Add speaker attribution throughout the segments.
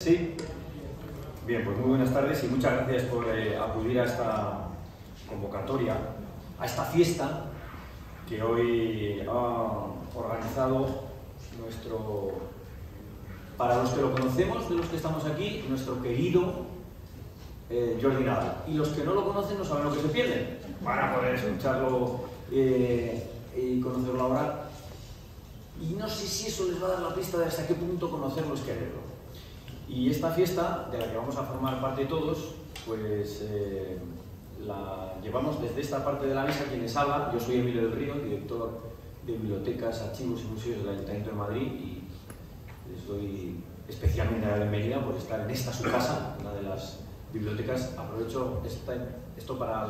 Speaker 1: Sí. Bien, pues muy buenas tardes y muchas gracias por eh, acudir a esta convocatoria, a esta fiesta que hoy ha organizado nuestro, para los que lo conocemos, de los que estamos aquí, nuestro querido eh, Jordi Nadal. Y los que no lo conocen no saben lo que se pierden. Van a poder escucharlo eh, y conocerlo ahora. Y no sé si eso les va a dar la pista de hasta qué punto conocerlo es quererlo. Y esta fiesta, de la que vamos a formar parte todos, pues eh, la llevamos desde esta parte de la mesa quienes hablan. Yo soy Emilio del Río, director de Bibliotecas, Archivos y Museos del Ayuntamiento de Madrid y les doy especialmente la bienvenida por estar en esta su casa, una de las bibliotecas. Aprovecho esta, esto para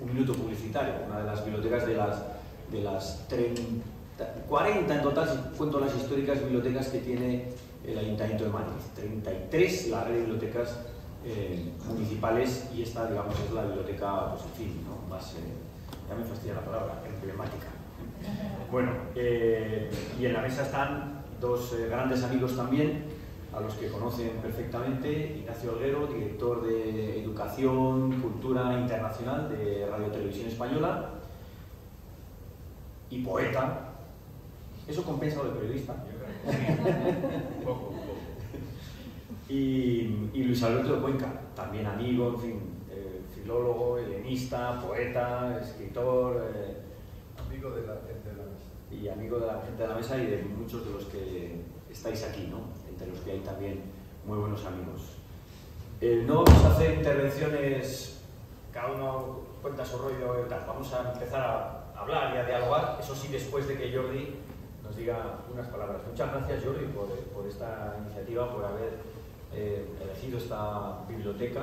Speaker 1: un minuto publicitario, una de las bibliotecas de las, de las 30, 40 en total, cuento las históricas bibliotecas que tiene el Ayuntamiento de Madrid. 33 la red de bibliotecas eh, municipales y esta, digamos, es la biblioteca, pues en fin, ¿no? más, eh, fastidia la palabra, emblemática. Bueno, eh, y en la mesa están dos eh, grandes amigos también, a los que conocen perfectamente, Ignacio Olguero, director de Educación, Cultura Internacional de Radio Televisión Española, y poeta. ¿Eso compensa lo de periodista?
Speaker 2: poco, poco.
Speaker 1: Y, y, Luis Alberto de Cuenca, también amigo, en fin, eh, filólogo, helenista, poeta, escritor. Eh,
Speaker 2: amigo de la gente de la mesa.
Speaker 1: Y amigo de la gente de la mesa y de muchos de los que estáis aquí, ¿no? Entre los que hay también muy buenos amigos. Eh, no vamos a hacer intervenciones, cada uno cuenta su rollo y tal. Vamos a empezar a hablar y a dialogar, eso sí, después de que Jordi nos diga unas palabras. Muchas gracias, Jordi, por, por esta iniciativa, por haber eh, elegido esta biblioteca,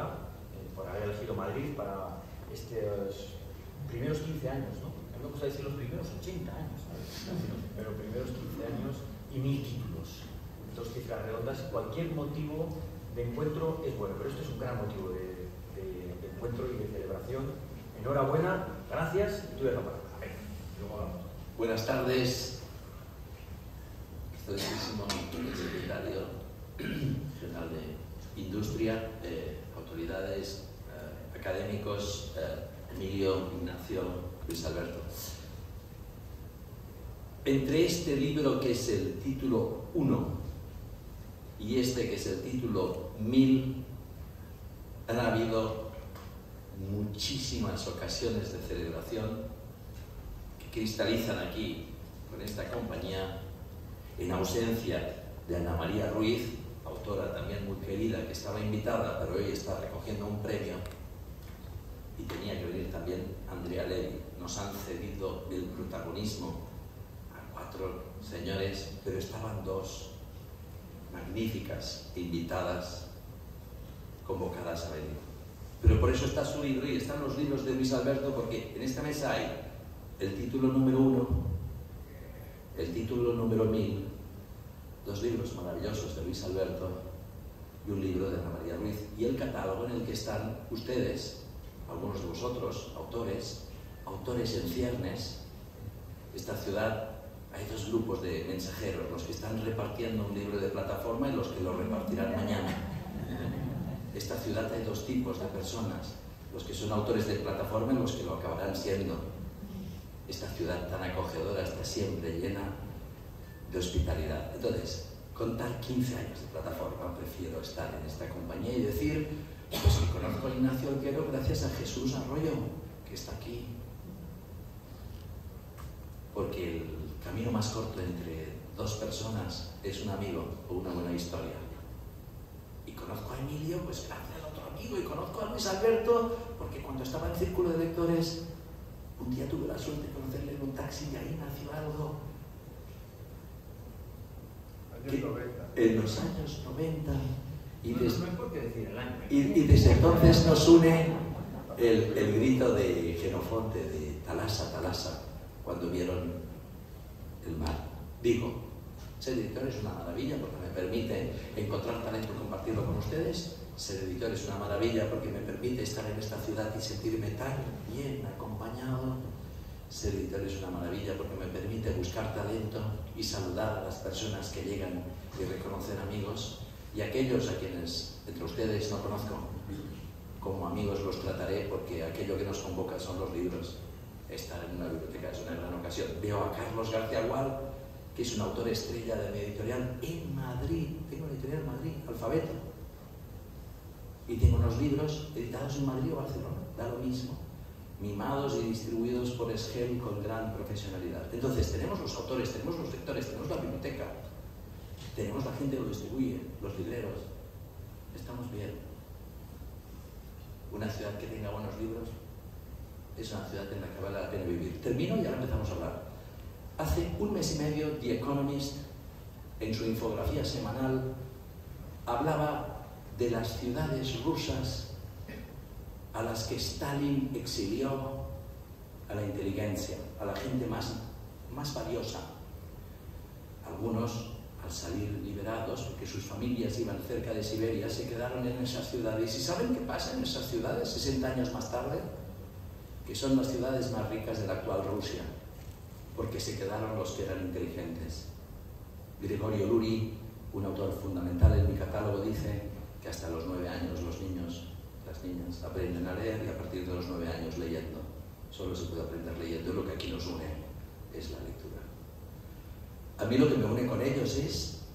Speaker 1: eh, por haber elegido Madrid para estos primeros 15 años, ¿no? No me gusta decir los primeros 80 años, pero primeros 15 años y mil títulos, dos cifras redondas. Cualquier motivo de encuentro es bueno, pero este es un gran motivo de, de, de encuentro y de celebración. Enhorabuena, gracias y tú eres la palabra. Luego hablamos.
Speaker 3: Buenas tardes, excelentísimo secretario general de Industria, eh, autoridades, eh, académicos, eh, Emilio, Ignacio, Luis Alberto. Entre este libro que es el título 1 y este que es el título 1000, han habido muchísimas ocasiones de celebración que cristalizan aquí con esta compañía en ausencia de Ana María Ruiz, autora también muy querida, que estaba invitada, pero hoy está recogiendo un premio, y tenía que venir también Andrea Levy. Nos han cedido el protagonismo a cuatro señores, pero estaban dos magníficas invitadas convocadas a venir. Pero por eso está su libro y están los libros de Luis Alberto, porque en esta mesa hay el título número uno, el título número mil, dos libros maravillosos de Luis Alberto y un libro de Ana María Ruiz, y el catálogo en el que están ustedes, algunos de vosotros, autores, autores en ciernes. Esta ciudad hay dos grupos de mensajeros, los que están repartiendo un libro de plataforma y los que lo repartirán mañana. Esta ciudad hay dos tipos de personas, los que son autores de plataforma y los que lo acabarán siendo. Esta ciudad tan acogedora está siempre llena de hospitalidad. Entonces, contar 15 años de plataforma, prefiero estar en esta compañía y decir, pues que conozco a Ignacio Olguero gracias a Jesús Arroyo, que está aquí. Porque el camino más corto entre dos personas es un amigo o una buena historia. Y conozco a Emilio, pues gracias a otro amigo, y conozco a Luis Alberto, porque cuando estaba en círculo de lectores, un día tuve la suerte de conocerle en un taxi y ahí nació algo en los años 90 y, des, y, y desde entonces nos une el, el, grito de Genofonte de Talasa, Talasa cuando vieron el mar. Digo, ser editor es una maravilla porque me permite encontrar talento y compartirlo con ustedes. Ser editor es una maravilla porque me permite estar en esta ciudad y sentirme tan bien acompañado ser editor es una maravilla porque me permite buscar talento y saludar a las personas que llegan y reconocer amigos. Y aquellos a quienes entre ustedes no conozco, como amigos los trataré porque aquello que nos convoca son los libros. Estar en una biblioteca es una gran ocasión. Veo a Carlos García Gual, que es un autor estrella de mi editorial en Madrid. Tengo una editorial en Madrid, Alfabeto. Y tengo unos libros editados en Madrid o Barcelona, da lo mismo mimados y distribuidos por Esgel con gran profesionalidad. Entonces, tenemos los autores, tenemos los lectores, tenemos la biblioteca, tenemos la gente que lo distribuye, los libreros. Estamos bien. Una ciudad que tenga buenos libros es una ciudad en la que vale la pena vivir. Termino y ahora empezamos a hablar. Hace un mes y medio, The Economist, en su infografía semanal, hablaba de las ciudades rusas a las que Stalin exilió a la inteligencia, a la gente más, más valiosa. Algunos, al salir liberados, porque sus familias iban cerca de Siberia, se quedaron en esas ciudades. ¿Y saben qué pasa en esas ciudades 60 años más tarde? Que son las ciudades más ricas de la actual Rusia, porque se quedaron los que eran inteligentes. Gregorio Luri, un autor fundamental en mi catálogo, dice que hasta los nueve años los niños las niñas aprenden a leer y a partir de los nueve años leyendo. Solo se puede aprender leyendo y lo que aquí nos une es la lectura. A mí lo que me une con ellos es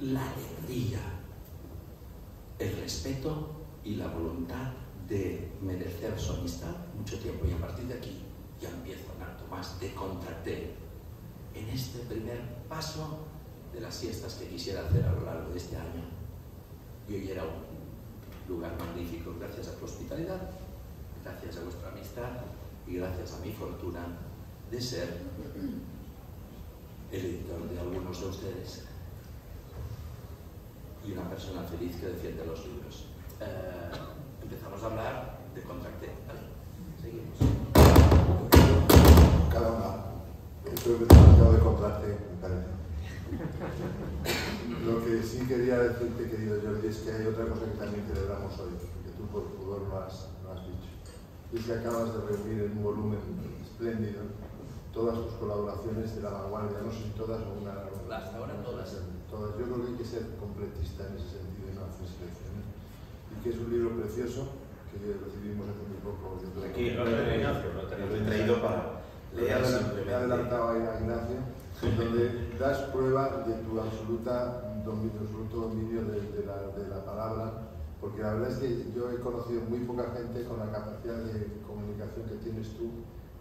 Speaker 3: la alegría, el respeto y la voluntad de merecer su amistad mucho tiempo. Y a partir de aquí ya empiezo un acto más de contracté en este primer paso de las fiestas que quisiera hacer a lo largo de este año. Y hoy era un lugar magnífico gracias a tu hospitalidad, gracias a vuestra amistad y gracias a mi fortuna de ser el editor de algunos de ustedes y una persona feliz que defiende los libros. Eh, empezamos a hablar de Contracté. Vale, seguimos.
Speaker 2: Una. Creo que demasiado de Contracté, me parece. Lo que sí quería decirte, querido Jordi, es que hay otra cosa que también celebramos hoy, que tú por pudor no has, no has dicho. Y es que acabas de reunir en un volumen espléndido todas tus colaboraciones de la vanguardia, no sé si todas o una.
Speaker 3: Hasta ahora todas.
Speaker 2: Todas. Yo creo que hay que ser completista en ese sentido y no hacer selecciones. Y que es un libro precioso que recibimos hace muy poco.
Speaker 1: Aquí lo he Ignacio, lo he traído para leer
Speaker 2: Me he adelantado a Ignacio donde das prueba de tu absoluta dominio, absoluto dominio de, la, de, la, palabra, porque la verdad es que yo he conocido muy poca gente con la capacidad de comunicación que tienes tú,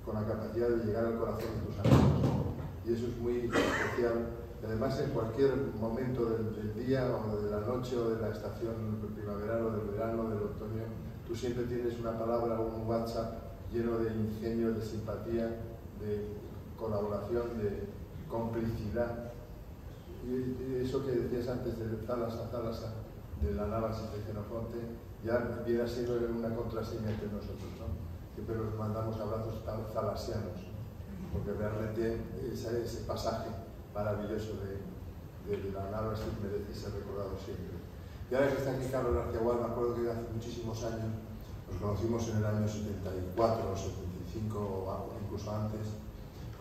Speaker 2: con la capacidad de llegar al corazón de tus amigos. Y eso es muy especial. Además, en cualquier momento del, día o de la noche o de la estación primaveral o del verano, del otoño, tú siempre tienes una palabra o un WhatsApp lleno de ingenio, de simpatía, de colaboración, de, complicidad. Y eso que decías antes de Thalassa, Thalassa, de la Navas de Genofonte, ya viene siendo una contraseña entre nosotros, ¿no? Siempre nos mandamos abrazos zalasianos, porque realmente ese, ese pasaje maravilloso de, de la Navas merece ser recordado siempre. Y ahora que está aquí Carlos García me acuerdo que hace muchísimos años, nos conocimos en el año 74 o 75 o incluso antes,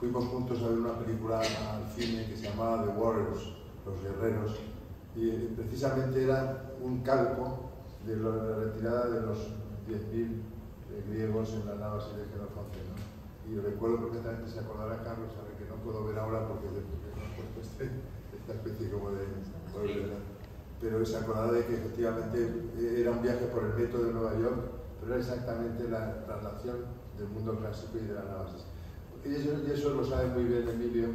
Speaker 2: fuimos juntos a ver una película al cine que se llamaba The Warriors, Los Guerreros, y precisamente era un calco de la retirada de los 10.000 griegos en la nave de Genofonte. ¿no? Y recuerdo perfectamente, se acordará Carlos, a que no puedo ver ahora porque he puesto este, esta especie como de... Pero se acordará de que efectivamente era un viaje por el metro de Nueva York, pero era exactamente la traslación del mundo clásico y de la nave y eso, lo sabe muy bien Emilio,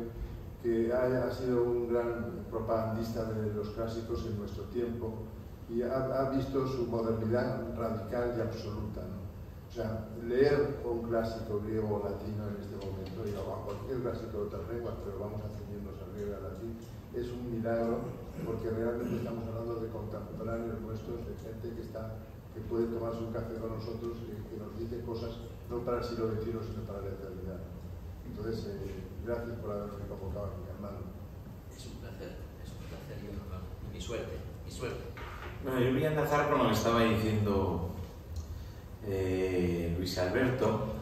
Speaker 2: que ha, sido un gran propagandista de los clásicos en nuestro tiempo y ha, visto su modernidad radical y absoluta. ¿no? O sea, leer un clásico griego o latino en este momento, y o cualquier clásico de otras lenguas, pero vamos atendiendo al griego y al latín, es un milagro porque realmente estamos hablando de contemporáneos nuestros, de gente que, está, que puede tomarse un café con nosotros y que nos dice cosas no para el siglo XXI, sino para la eternidad. Entonces, eh, gracias por haberme convocado aquí, hermano.
Speaker 3: Es un placer, es un placer y un honor. Mi suerte, mi suerte.
Speaker 4: Bueno, yo voy a empezar con lo que estaba diciendo eh, Luis Alberto.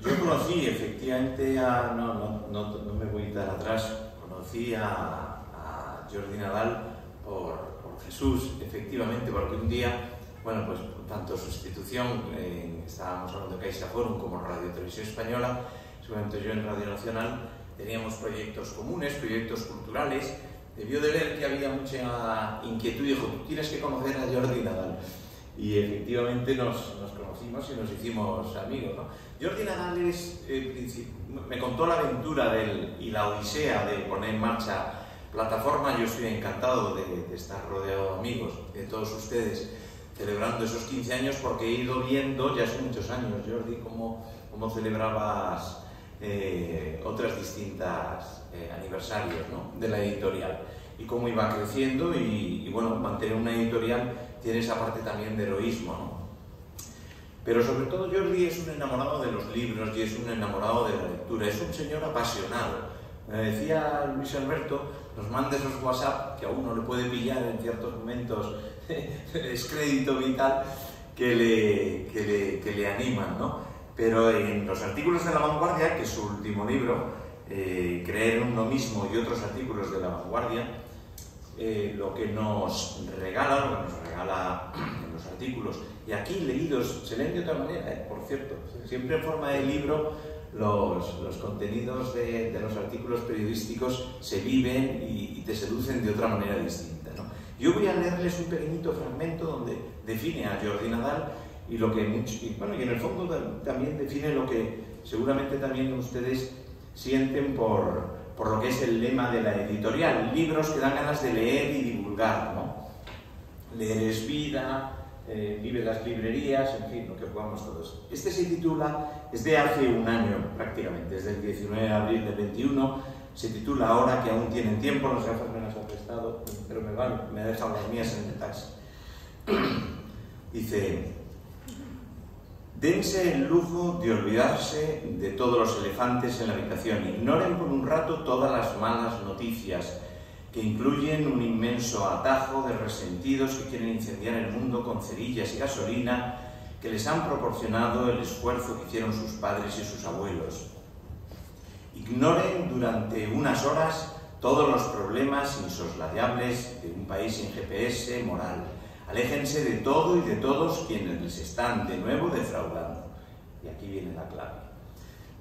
Speaker 4: Yo conocí efectivamente a, no, no, no, no me voy tan atrás, conocí a, a Jordi Nadal por, por Jesús, efectivamente, porque un día, bueno, pues tanto su institución, eh, estábamos hablando de Caixa Forum como Radio Televisión Española, seguramente yo en Radio Nacional, teníamos proyectos comunes, proyectos culturales, debió de ver que había mucha inquietud y dijo, tienes que conocer a Jordi Nadal. Y efectivamente nos, conocimos y nos hicimos amigos. ¿no? Jordi Nadal es, eh, me contó la aventura del, y la odisea de poner en marcha plataforma. Yo estoy encantado de, estar rodeado de amigos, de todos ustedes, celebrando esos 15 años porque he ido viendo, ya son muchos años, Jordi, cómo, cómo celebrabas eh, otras distintas eh, aniversarios ¿no? de la editorial y cómo iba creciendo y, y, bueno, mantener una editorial tiene esa parte también de heroísmo. ¿no? Pero sobre todo Jordi es un enamorado de los libros y es un enamorado de la lectura, es un señor apasionado. Me decía Luis Alberto, nos manda esos WhatsApp que a uno le puede pillar en ciertos momentos descrédito vital que le, que le, que le animan, ¿no? Pero en los artículos de La Vanguardia, que es su último libro, eh, Creer en uno mismo y otros artículos de La Vanguardia, eh, lo que nos regala, lo que nos regala en los artículos, y aquí leídos, se leen de otra manera, eh, por cierto, siempre en forma de libro, los, los contenidos de, de, los artículos periodísticos se viven y, y, te seducen de otra manera distinta. ¿no? Yo voy a leerles un pequeñito fragmento donde define a Jordi Nadal y lo que bueno, y en el fondo también define lo que seguramente también ustedes sienten por, por lo que es el lema de la editorial, libros que dan ganas de leer y divulgar, ¿no? Leer es vida, eh, vive las librerías, en fin, lo que jugamos todos. Este se titula, es de hace un año prácticamente, desde el 19 de abril del 21, se titula Ahora que aún tienen tiempo, los gafas me las han prestado, pero me van, me ha dejado las mías en el taxi. Dice, dense el lujo de olvidarse de todos los elefantes en la habitación, ignoren por un rato todas las malas noticias, que incluyen un inmenso atajo de resentidos que quieren incendiar el mundo con cerillas y gasolina que les han proporcionado el esfuerzo que hicieron sus padres y sus abuelos. Ignoren durante unas horas todos los problemas insoslayables de un país sin GPS moral. Aléjense de todo y de todos quienes les están de nuevo defraudando. Y aquí viene la clave.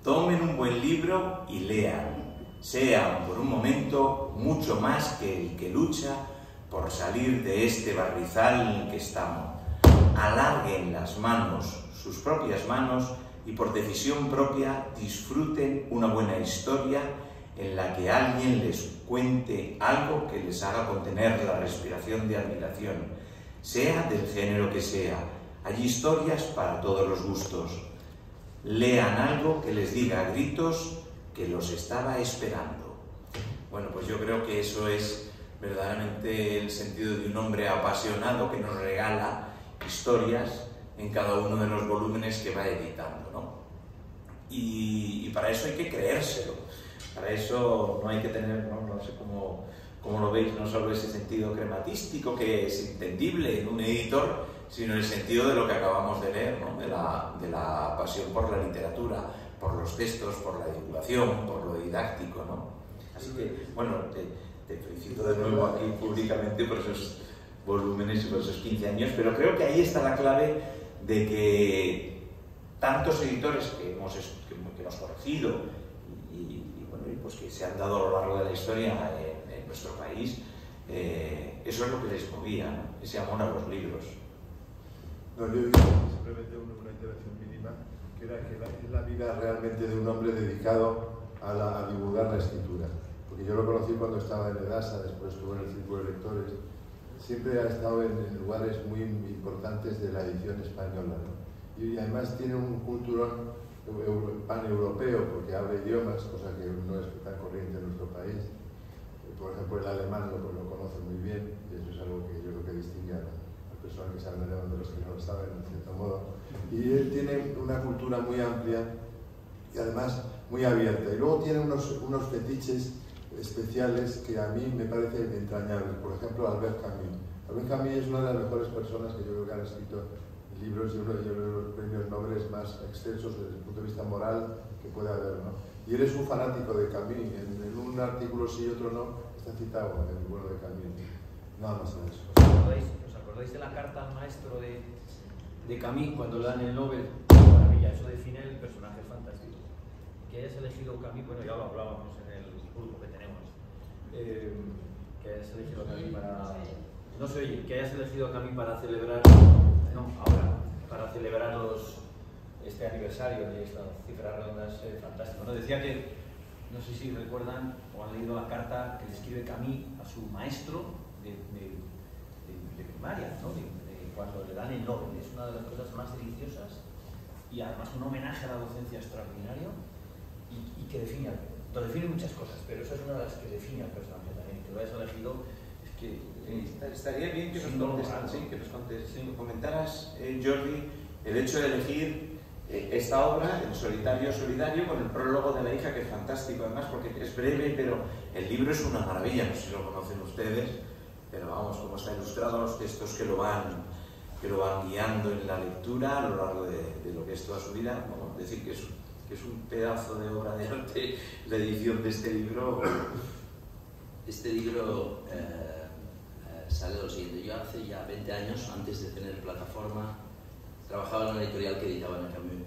Speaker 4: Tomen un buen libro y lean sea por un momento mucho más que el que lucha por salir de este barrizal en el que estamos. Alarguen las manos, sus propias manos, y por decisión propia disfruten una buena historia en la que alguien les cuente algo que les haga contener la respiración de admiración, sea del género que sea. Hay historias para todos los gustos. Lean algo que les diga a gritos que los estaba esperando. Bueno, pues yo creo que eso es verdaderamente el sentido de un hombre apasionado que nos regala historias en cada uno de los volúmenes que va editando, ¿no? Y, para eso hay que creérselo, para eso no hay que tener, no sé cómo, cómo, lo veis, no solo ese sentido crematístico que es entendible en un editor, sino el sentido de lo que acabamos de leer, ¿no? de, la, de la pasión por la literatura, por los textos, por la divulgación, por lo didáctico, ¿no? Así que, bueno, te, te felicito de nuevo aquí públicamente por esos volúmenes y por esos 15 años, pero creo que ahí está la clave de que tantos editores que hemos, que, hemos conocido y, y, bueno, pues que se han dado a lo largo de la historia en nuestro país, eh, eso es lo que les movía, ¿no? ese amor a los libros.
Speaker 2: No, yo digo simplemente una, intervención mínima que era que la, es la vida realmente de un hombre dedicado a, la, a, divulgar la escritura. Porque yo lo conocí cuando estaba en Edasa, después estuvo en el Círculo de Lectores. Siempre ha estado en, en lugares muy importantes de la edición española. ¿no? Y, y, además tiene un culturón pan-europeo, porque habla idiomas, cosa que no es tan corriente en nuestro país. Por ejemplo, el alemán lo, lo conoce muy bien, y eso es algo que yo creo que distingue a las personas que saben alemán de los que no lo saben, en cierto modo y él tiene una cultura muy amplia y además muy abierta. Y luego tiene unos, unos fetiches especiales que a mí me parecen entrañables. Por ejemplo, Albert Camus. Albert Camus es una de las mejores personas que yo creo que han escrito libros y uno de los premios Nobel más extensos desde el punto de vista moral que puede haber. ¿no? Y él es un fanático de Camus. En, en un artículo sí y otro no está citado el bueno de Camus. Nada más en eso.
Speaker 1: ¿Os acordáis, os acordáis de la carta al maestro de, de Camus cuando le dan el Nobel? Maravilla, eso define el personaje fantástico. Que hayas elegido Camus, bueno, ya lo hablábamos en el grupo que tenemos, eh, que hayas elegido a Camus para... No se oye, que hayas elegido a Camus para celebrar, no, ahora, para celebrar los, este aniversario de estas cifras redondas eh, fantásticas. ¿no? Decía que, no sé si recuerdan o han leído la carta que le escribe Camus a su maestro de, de, de, de primaria, ¿no? cuando le dan el Nobel. Es una de las cosas más deliciosas y además un homenaje a la docencia extraordinario y, y que define, lo define muchas cosas, pero esa es una de las que define al personaje también. Que lo hayas elegido es que...
Speaker 4: Sí, estaría bien que nos, contestas, sí, que nos contes- sí, comentaras, eh, Jordi, el hecho de elegir eh, esta obra, El solitario solidario, con el prólogo de la hija, que es fantástico además, porque es breve, pero el libro es una maravilla, no sé si lo conocen ustedes, pero vamos, cómo está ilustrado, los textos que lo van, que lo van guiando en la lectura a lo largo de, lo que es toda su vida. Bueno, decir que es, que es un pedazo de obra de arte la edición de este libro.
Speaker 3: Este libro eh, eh, sale lo siguiente. Yo hace ya 20 años, antes de tener plataforma, trabajaba en una editorial que editaba a Camus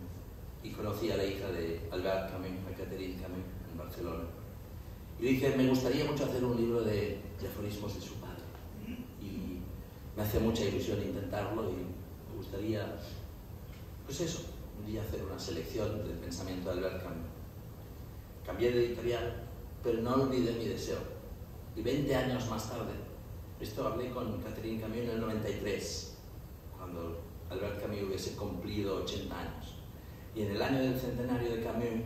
Speaker 3: y conocí a la hija de Albert Camus, a Catherine Camus, en Barcelona. Y dije, me gustaría mucho hacer un libro de, de de su padre. Y me hace mucha ilusión intentarlo y me gustaría, pues eso, un día hacer una selección del pensamiento de Albert Camus. Cambié de editorial, pero no olvidé mi deseo. Y 20 años más tarde, esto hablé con Catherine Camus en el 93, cuando Albert Camus hubiese cumplido 80 años. Y en el año del centenario de Camus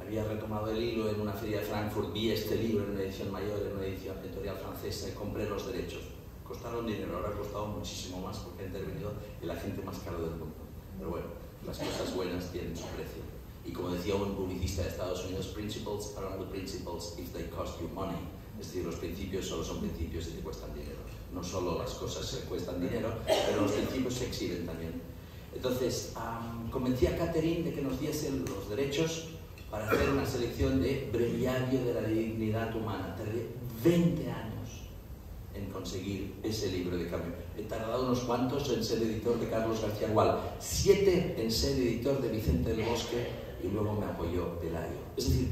Speaker 3: había retomado el hilo en una feria de Frankfurt, vi este libro en una edición mayor, en una edición editorial francesa y compré los derechos. Costaron dinero, ahora ha costado muchísimo más porque ha intervenido el agente más caro del mundo. Pero bueno, las cosas buenas tienen su precio. Y como decía un publicista de Estados Unidos, principles are only principles if they cost you money. Es decir, los principios solo son principios si te cuestan dinero. No solo las cosas se cuestan dinero, pero los principios se exhiben también. Entonces, am, convencí a Catherine de que nos diese los derechos para hacer una selección de breviario de la dignidad humana. Tardé 20 años en conseguir ese libro de Camus. He tardado unos cuantos en ser editor de Carlos García Gual, siete en ser editor de Vicente del Bosque y luego me apoyó Pelayo. Es decir,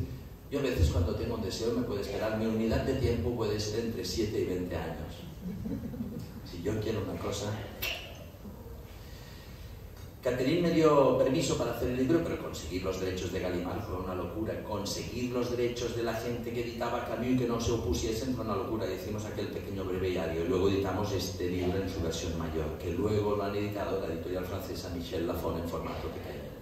Speaker 3: yo a veces cuando tengo un deseo me puede esperar, mi unidad de tiempo puede ser entre 7 y 20 años. Si yo quiero una cosa... Catherine me dio permiso para hacer el libro, pero conseguir los derechos de Gallimard fue una locura. Conseguir los derechos de la gente que editaba Camus y que no se opusiesen fue una locura. Hicimos aquel pequeño breviario y luego editamos este libro en su versión mayor, que luego lo han editado la editorial francesa Michel Lafon en formato pequeño.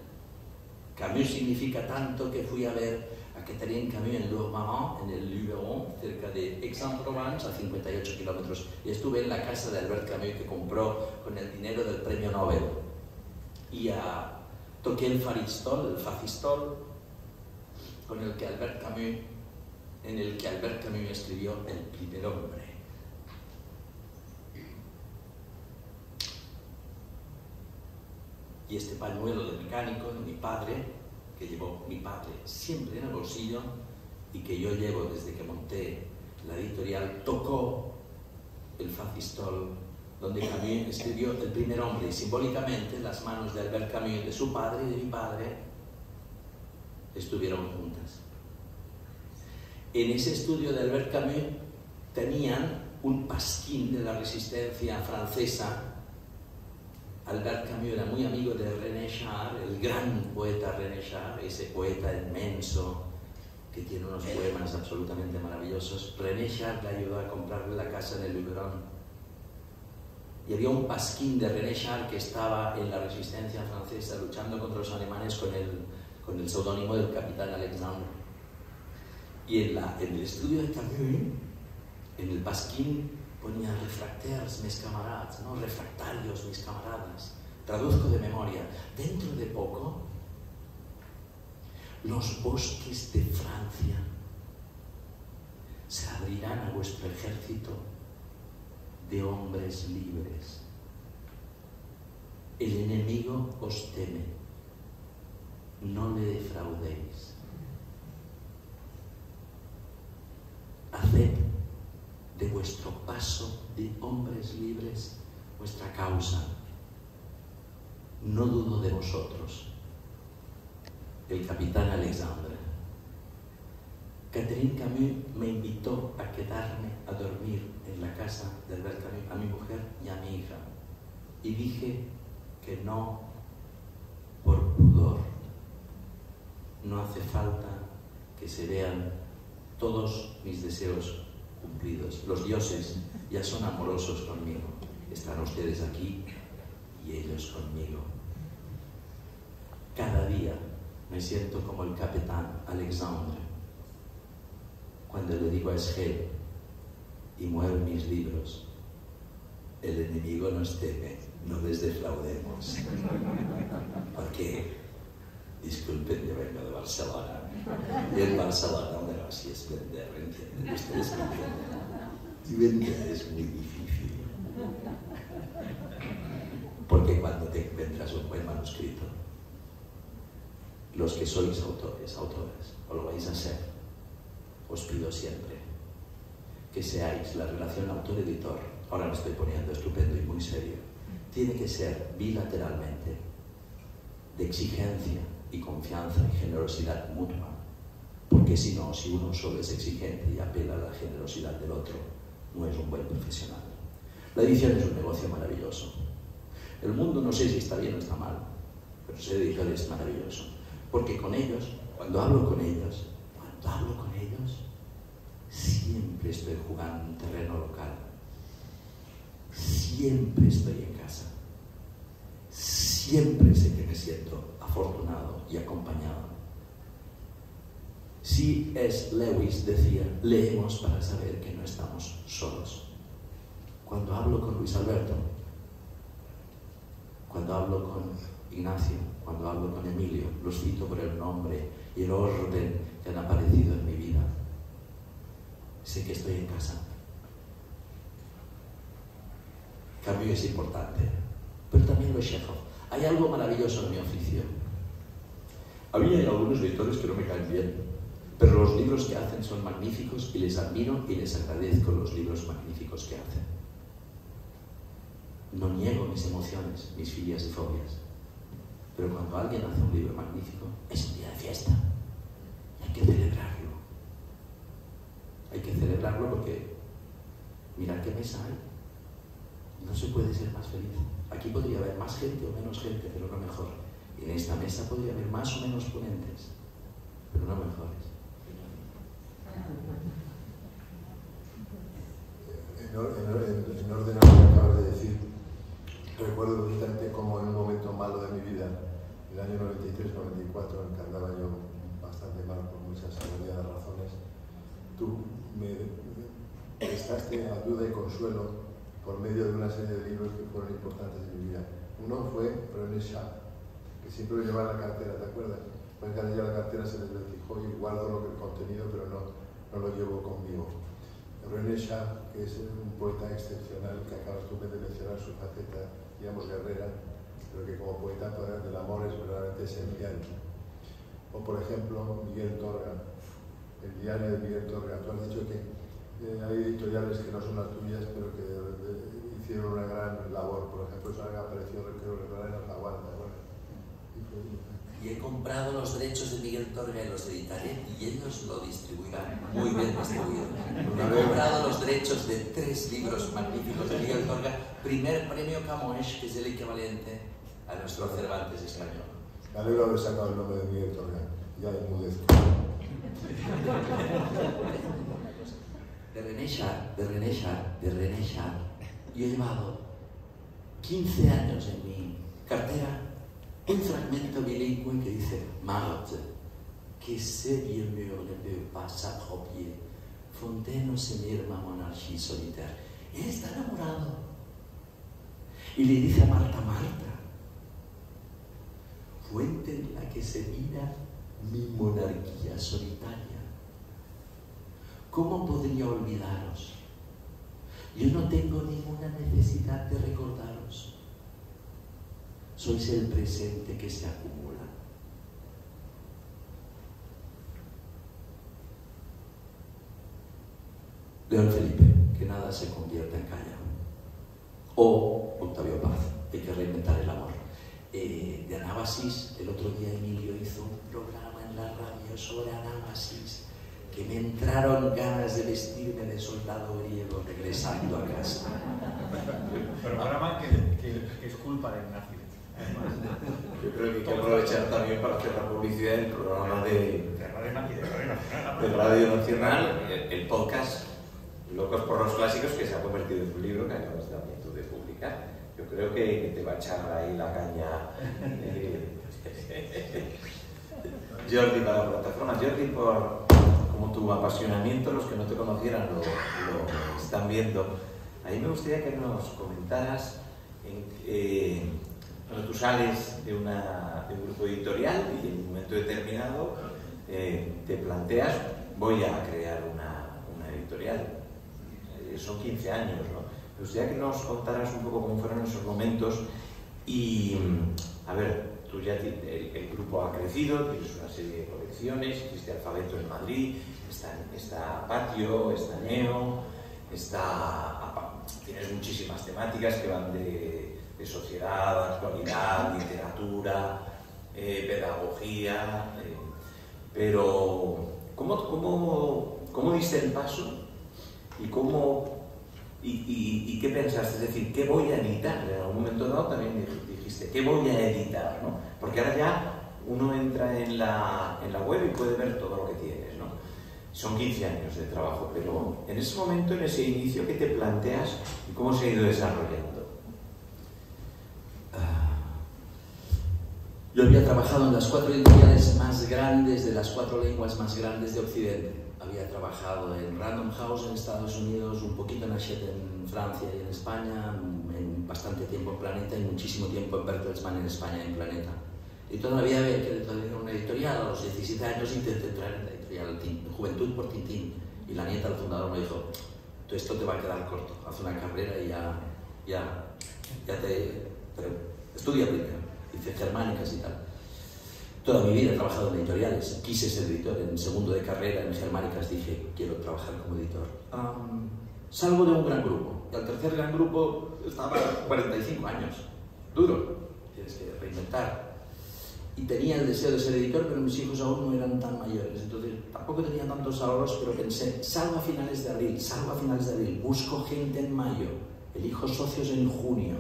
Speaker 3: Camus significa tanto que fui a ver a Catherine Camus en Lourmarin, en el Luberon, cerca de Aix-en-Provence, a 58 kilómetros. Y estuve en la casa de Albert Camus que compró con el dinero del premio Nobel. Y a, toqué el faristol, el facistol, con el que Albert Camus, en el que Albert Camus escribió El primer hombre. Y este pañuelo de mecánico de mi padre, que llevó mi padre siempre en el bolsillo y que yo llevo desde que monté la editorial, tocó el facistol donde Camus escribió El primer hombre y simbólicamente las manos de Albert Camus, de su padre y de mi padre, estuvieron juntas. En ese estudio de Albert Camus tenían un pasquín de la resistencia francesa. Albert Camus era muy amigo de René Char, el gran poeta René Char, ese poeta inmenso que tiene unos poemas absolutamente maravillosos. René Char le ayudó a comprarle la casa en el Luberon y había un pasquín de René Char que estaba en la resistencia francesa luchando contra los alemanes con el, con el seudónimo del capitán Alexandre. Y en, el estudio de Camus, en el pasquín ponía refractaires mes camarades, ¿no? refractarios mis camaradas. Traduzco de memoria. Dentro de poco, los bosques de Francia se abrirán a vuestro ejército de hombres libres. El enemigo os teme, no le defraudéis. Haced de vuestro paso de hombres libres vuestra causa. No dudo de vosotros. El capitán Alexandre. Catherine Camus me invitó a quedarme a dormir en la casa de Albert Camus, a mi mujer y a mi hija. Y dije que no por pudor. No hace falta que se vean todos mis deseos cumplidos. Los dioses ya son amorosos conmigo. Están ustedes aquí y ellos conmigo. Cada día me siento como el capitán Alexandre cuando le digo a Esgel y muevo mis libros. El enemigo nos teme, no les defraudemos. Porque, disculpen, yo vengo de Barcelona. Y en Barcelona un negocio es vender, ¿entienden? Ustedes me entienden. Y vender es muy difícil. Porque cuando te encuentras un buen manuscrito, los que sois autores, autores, o lo vais a ser, os pido siempre que seáis la relación autor-editor, ahora me estoy poniendo estupendo y muy serio, tiene que ser bilateralmente de exigencia y confianza y generosidad mutua, porque si no, si uno solo es exigente y apela a la generosidad del otro, no es un buen profesional. La edición es un negocio maravilloso. El mundo no sé si está bien o está mal, pero ser editor es maravilloso, porque con ellos, cuando hablo con ellos, cuando hablo con ellos, siempre estoy jugando en terreno local, siempre estoy en casa, siempre sé que me siento afortunado y acompañado. Si es Lewis decía, leemos para saber que no estamos solos. Cuando hablo con Luis Alberto, cuando hablo con Ignacio, cuando hablo con Emilio, los cito por el nombre y el orden que han aparecido en mi vida. Sé que estoy en casa. Cambio es importante, pero también lo es Hay algo maravilloso en mi oficio. Había algunos editores que no me caen bien, pero los libros que hacen son magníficos y les admiro y les agradezco los libros magníficos que hacen. No niego mis emociones, mis filias y fobias. Pero cuando alguien hace un libro magnífico, es un día de fiesta. Hay que celebrarlo. Hay que celebrarlo porque mirad qué mesa hay. No se puede ser más feliz. Aquí podría haber más gente o menos gente, pero no mejor. Y en esta mesa podría haber más o menos ponentes, pero no mejores.
Speaker 2: En, orden a lo que acabas de decir, recuerdo bastante como en un momento malo de mi vida, el año 93-94, en que andaba yo bastante mal por muchas variadas razones, tú me prestaste ayuda y consuelo por medio de una serie de libros que fueron importantes en mi vida. Uno fue René Char, que siempre lo llevaba en la cartera, ¿te acuerdas? Pues cada día la cartera se desvencijó y guardo lo que el contenido, pero no, no lo llevo conmigo. René Char, que es un poeta excepcional, que acabas tú de mencionar su faceta, digamos, guerrera, pero que como poeta del amor es verdaderamente esencial. O por ejemplo, Miguel Torga, el diario de Miguel Torga. Tú has dicho que eh, hay editoriales que no son las tuyas, pero que hicieron una gran labor. Por ejemplo, eso apareció, creo que en La Guarda.
Speaker 3: Y he comprado los derechos de Miguel Torga y los editaré y ellos lo distribuirán muy bien distribuido. He comprado los derechos de tres libros magníficos de Miguel Torga, primer premio Camões, que es el equivalente a nuestro Cervantes español.
Speaker 2: Me alegro haber sacado el nombre de Miguel Torga, ya enmudezco.
Speaker 3: De René Char, de René Char, de René Char, yo he llevado 15 años en mi cartera un fragmento bilingüe que dice Marthe, que c'est bien mur ne peut pas s'approprier. Fontaine se mira a monarchie solitaire. Él está enamorado. Y le dice a Marta, Marta, fuente en la que se mira mi monarquía solitaria. ¿Cómo podría olvidaros? Yo no tengo ninguna necesidad de recordaros sois el presente que se acumula. León Felipe, que nada se convierta en calla. O Octavio Paz, hay que reinventar el amor. Eh, de Anábasis, el otro día Emilio hizo un programa en la radio sobre Anábasis que me entraron ganas de vestirme de soldado griego regresando a casa.
Speaker 1: Programa que, que, es culpa del nazi.
Speaker 4: Yo creo que hay que aprovechar también para hacer la publicidad del programa de, de Radio Nacional, el, podcast Locos por los Clásicos, que se ha convertido en un libro que acabas de, de publicar. Creo que te va a echar ahí la caña. Jordi para la plataforma. Jordi, por como tu apasionamiento, los que no te conocieran lo, están viendo. A mí me gustaría que nos comentaras en, eh, cuando tú sales de, un grupo editorial y en un momento determinado eh, te planteas, voy a crear una, una editorial. Eh, son 15 años, ¿no? Me gustaría que nos contaras un poco cómo fueron esos momentos y, a ver, tú ya el, el, grupo ha crecido, tienes una serie de colecciones, existe Alfabeto en Madrid, está, está Patio, está Neo, está, tienes muchísimas temáticas que van de, de sociedad, actualidad, literatura, eh, pedagogía, eh, pero ¿cómo, cómo, ¿cómo diste el paso y cómo y, qué pensaste? Es decir, ¿qué voy a editar? En algún momento dado también dijiste, ¿qué voy a editar? ¿no? Porque ahora ya uno entra en la, en la web y puede ver todo lo que tienes. ¿no? Son 15 años de trabajo, pero en ese momento, en ese inicio, ¿qué te planteas y cómo se ha ido desarrollando?
Speaker 3: Ah, yo había trabajado en las cuatro editoriales más grandes de las cuatro lenguas más grandes de Occidente había trabajado en Random House en Estados Unidos, un poquito en Hachette en Francia y en España, en bastante tiempo en Planeta y muchísimo tiempo en Bertelsmann en España en Planeta. Y todavía había que tener una editorial, a los 17 años intenté entrar en la editorial Juventud por Tintín y la nieta del fundador me dijo, tú esto te va a quedar corto, haz una carrera y ya, ya, ya te... Pero estudia primero, hice germánicas y tal. Toda mi vida he trabajado en editoriales, quise ser editor en segundo de carrera, en Germánicas dije, quiero trabajar como editor. Um, salgo de un gran grupo, y al tercer gran grupo estaba 45 años, duro, tienes que reinventar. Y tenía el deseo de ser editor, pero mis hijos aún no eran tan mayores, entonces tampoco tenía tantos ahorros, pero pensé, salgo a finales de abril, salgo a finales de abril, busco gente en mayo, elijo socios en junio,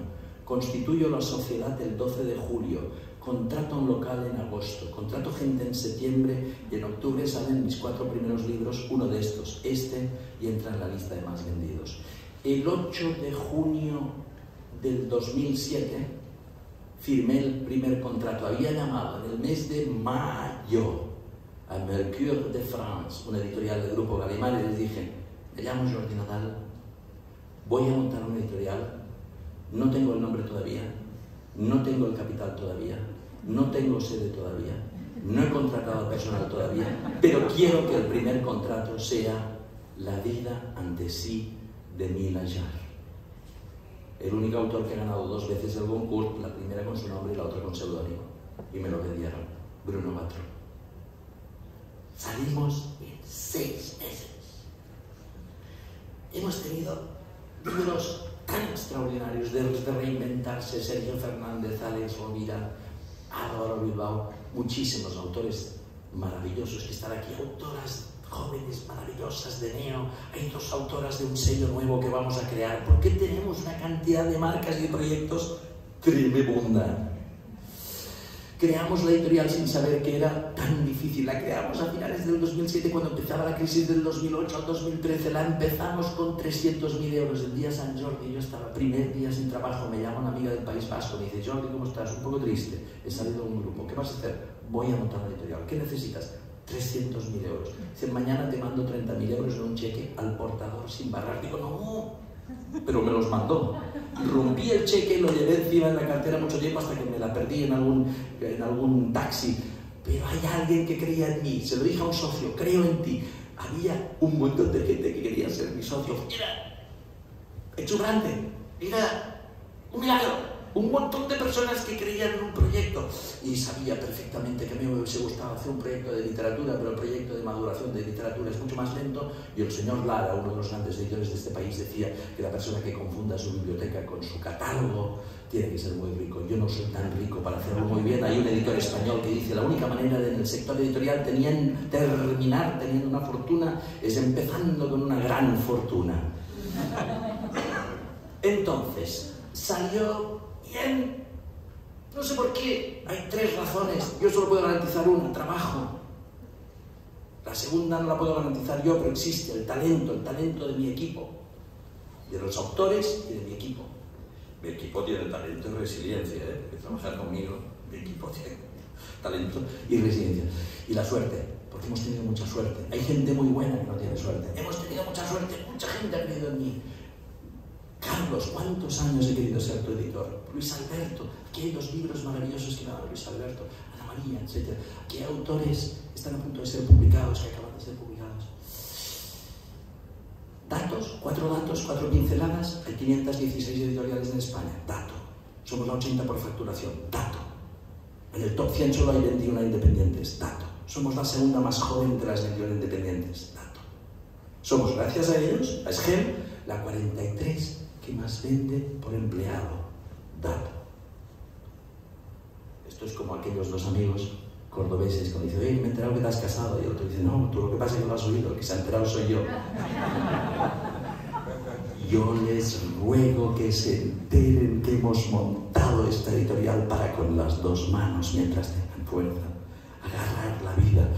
Speaker 3: constituyo la sociedad el 12 de julio, contrato un local en agosto, contrato gente en septiembre y en octubre salen mis cuatro primeros libros, uno de estos, este, y entra en la lista de más vendidos. El 8 de junio del 2007 firmé el primer contrato. Había llamado en el mes de mayo a Mercure de France, una editorial del grupo Gallimard, y les dije, me llamo Jordi Nadal, voy a montar una editorial, no tengo el nombre todavía, no tengo el capital todavía, no tengo sede todavía, no he contratado personal todavía, pero quiero que el primer contrato sea La vida ante sí de Mila Jar. El único autor que ha ganado dos veces el concurso, la primera con su nombre y la otra con seudónimo. Y me lo vendieron, Bruno Matro. Salimos en seis meses. Hemos tenido números tan extraordinarios de, reinventarse, Sergio Fernández, Alex Rovira, Álvaro Bilbao, muchísimos autores maravillosos que están aquí, autoras jóvenes maravillosas de Neo, hay dos autoras de un sello nuevo que vamos a crear, porque tenemos una cantidad de marcas y proyectos tremenda. Creamos la editorial sin saber que era tan difícil. La creamos a finales del 2007 cuando empezaba la crisis del 2008 al 2013. La empezamos con 300.000 euros. El día San Jordi yo estaba primer día sin trabajo. Me llama una amiga del País Vasco. Me dice, Jordi, ¿cómo estás? Un poco triste. He salido de un grupo. ¿Qué vas a hacer? Voy a montar una editorial. ¿Qué necesitas? 300.000 euros. Dice, mañana te mando 30.000 euros en un cheque al portador sin barrar. Digo, no, pero me los mandó. Rompí el cheque y lo llevé encima en la cartera mucho tiempo hasta que me la perdí en algún, en algún taxi. Pero hay alguien que creía en mí, se lo dije a un socio, creo en ti. Había un montón de gente que quería ser mi socio. Era exuberante, era un milagro. Un montón de personas que creían en un proyecto y sabía perfectamente que me hubiese gustado hacer un proyecto de literatura, pero el proyecto de maduración de literatura es mucho más lento y el señor Lara, uno de los grandes editores de este país, decía que la persona que confunda su biblioteca con su catálogo tiene que ser muy rico. Yo no soy tan rico para hacerlo muy bien. Hay un editor español que dice la única manera de en el sector editorial tenían, terminar teniendo una fortuna es empezando con una gran fortuna. Entonces, salió bien. No sé por qué, hay tres razones. Yo solo puedo garantizar una, trabajo. La segunda no la puedo garantizar yo, pero existe el talento, el talento de mi equipo, de los autores y de mi equipo. Mi equipo tiene talento y resiliencia, ¿eh? trabajar conmigo, mi equipo tiene talento y resiliencia. Y la suerte, porque hemos tenido mucha suerte. Hay gente muy buena que no tiene suerte. Hemos tenido mucha suerte, mucha gente ha creído en mí. Carlos, ¿cuántos años he querido ser tu editor? Luis Alberto, aquí hay dos libros maravillosos que llaman Luis Alberto, Ana María, etc. Aquí autores están a punto de ser publicados, que acaban de ser publicados. Datos, cuatro datos, cuatro pinceladas, hay 516 editoriales en España, dato. Somos la 80 por facturación, dato. En el top 100 solo hay 21 independientes, dato. Somos la segunda más joven de las 21 independientes, dato. Somos, gracias a ellos, a SGEM, la 43 que más vende por empleado. Dato. Esto es como aquellos dos amigos cordobeses cuando dicen, oye, me he enterado que te has casado. Y el otro dice, no, tú lo que pasa es que no has oído, el que se ha enterado soy yo. Yo les ruego que se enteren que hemos montado esta editorial para con las dos manos, mientras tengan fuerza, agarrar la vida.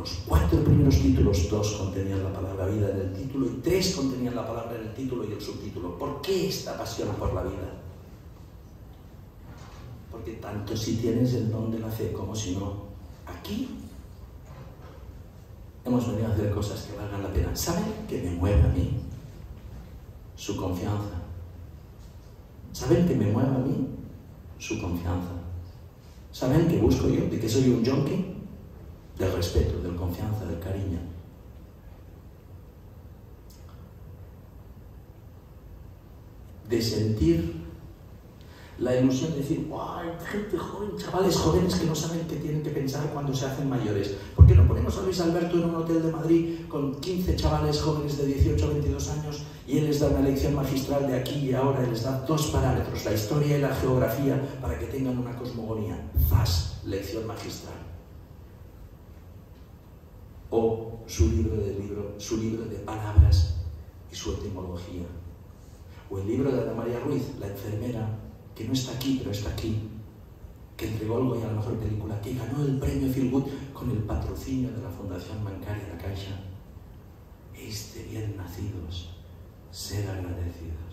Speaker 3: Los cuatro primeros títulos, dos contenían la palabra vida en el título y tres contenían la palabra en el título y el subtítulo. ¿Por qué esta pasión por la vida? Porque tanto si tienes el don de la fe como si no, aquí hemos venido a hacer cosas que valgan la pena. ¿Saben que me mueve a mí? Su confianza. ¿Saben que me mueve a mí? Su confianza. ¿Saben que busco yo? ¿De que soy un junkie? Del respeto, del confianza, del cariño. De sentir la ilusión de decir, ¡guau! Gente joven, chavales jóvenes que no saben qué tienen que pensar cuando se hacen mayores. ¿Por qué no ponemos a Luis Alberto en un hotel de Madrid con 15 chavales jóvenes de 18 a 22 años y él les da una lección magistral de aquí y ahora, él les da dos parámetros, la historia y la geografía, para que tengan una cosmogonía? ¡Zas! Lección magistral. O su libro de, libro, su libro de palabras y su etimología. O el libro de Ana María Ruiz, la enfermera, que no está aquí, pero está aquí, que entregó el Goya a la mejor película, que ganó el premio Phil Good con el patrocinio de la Fundación Bancaria La Caixa. Es de bien nacidos ser agradecidos.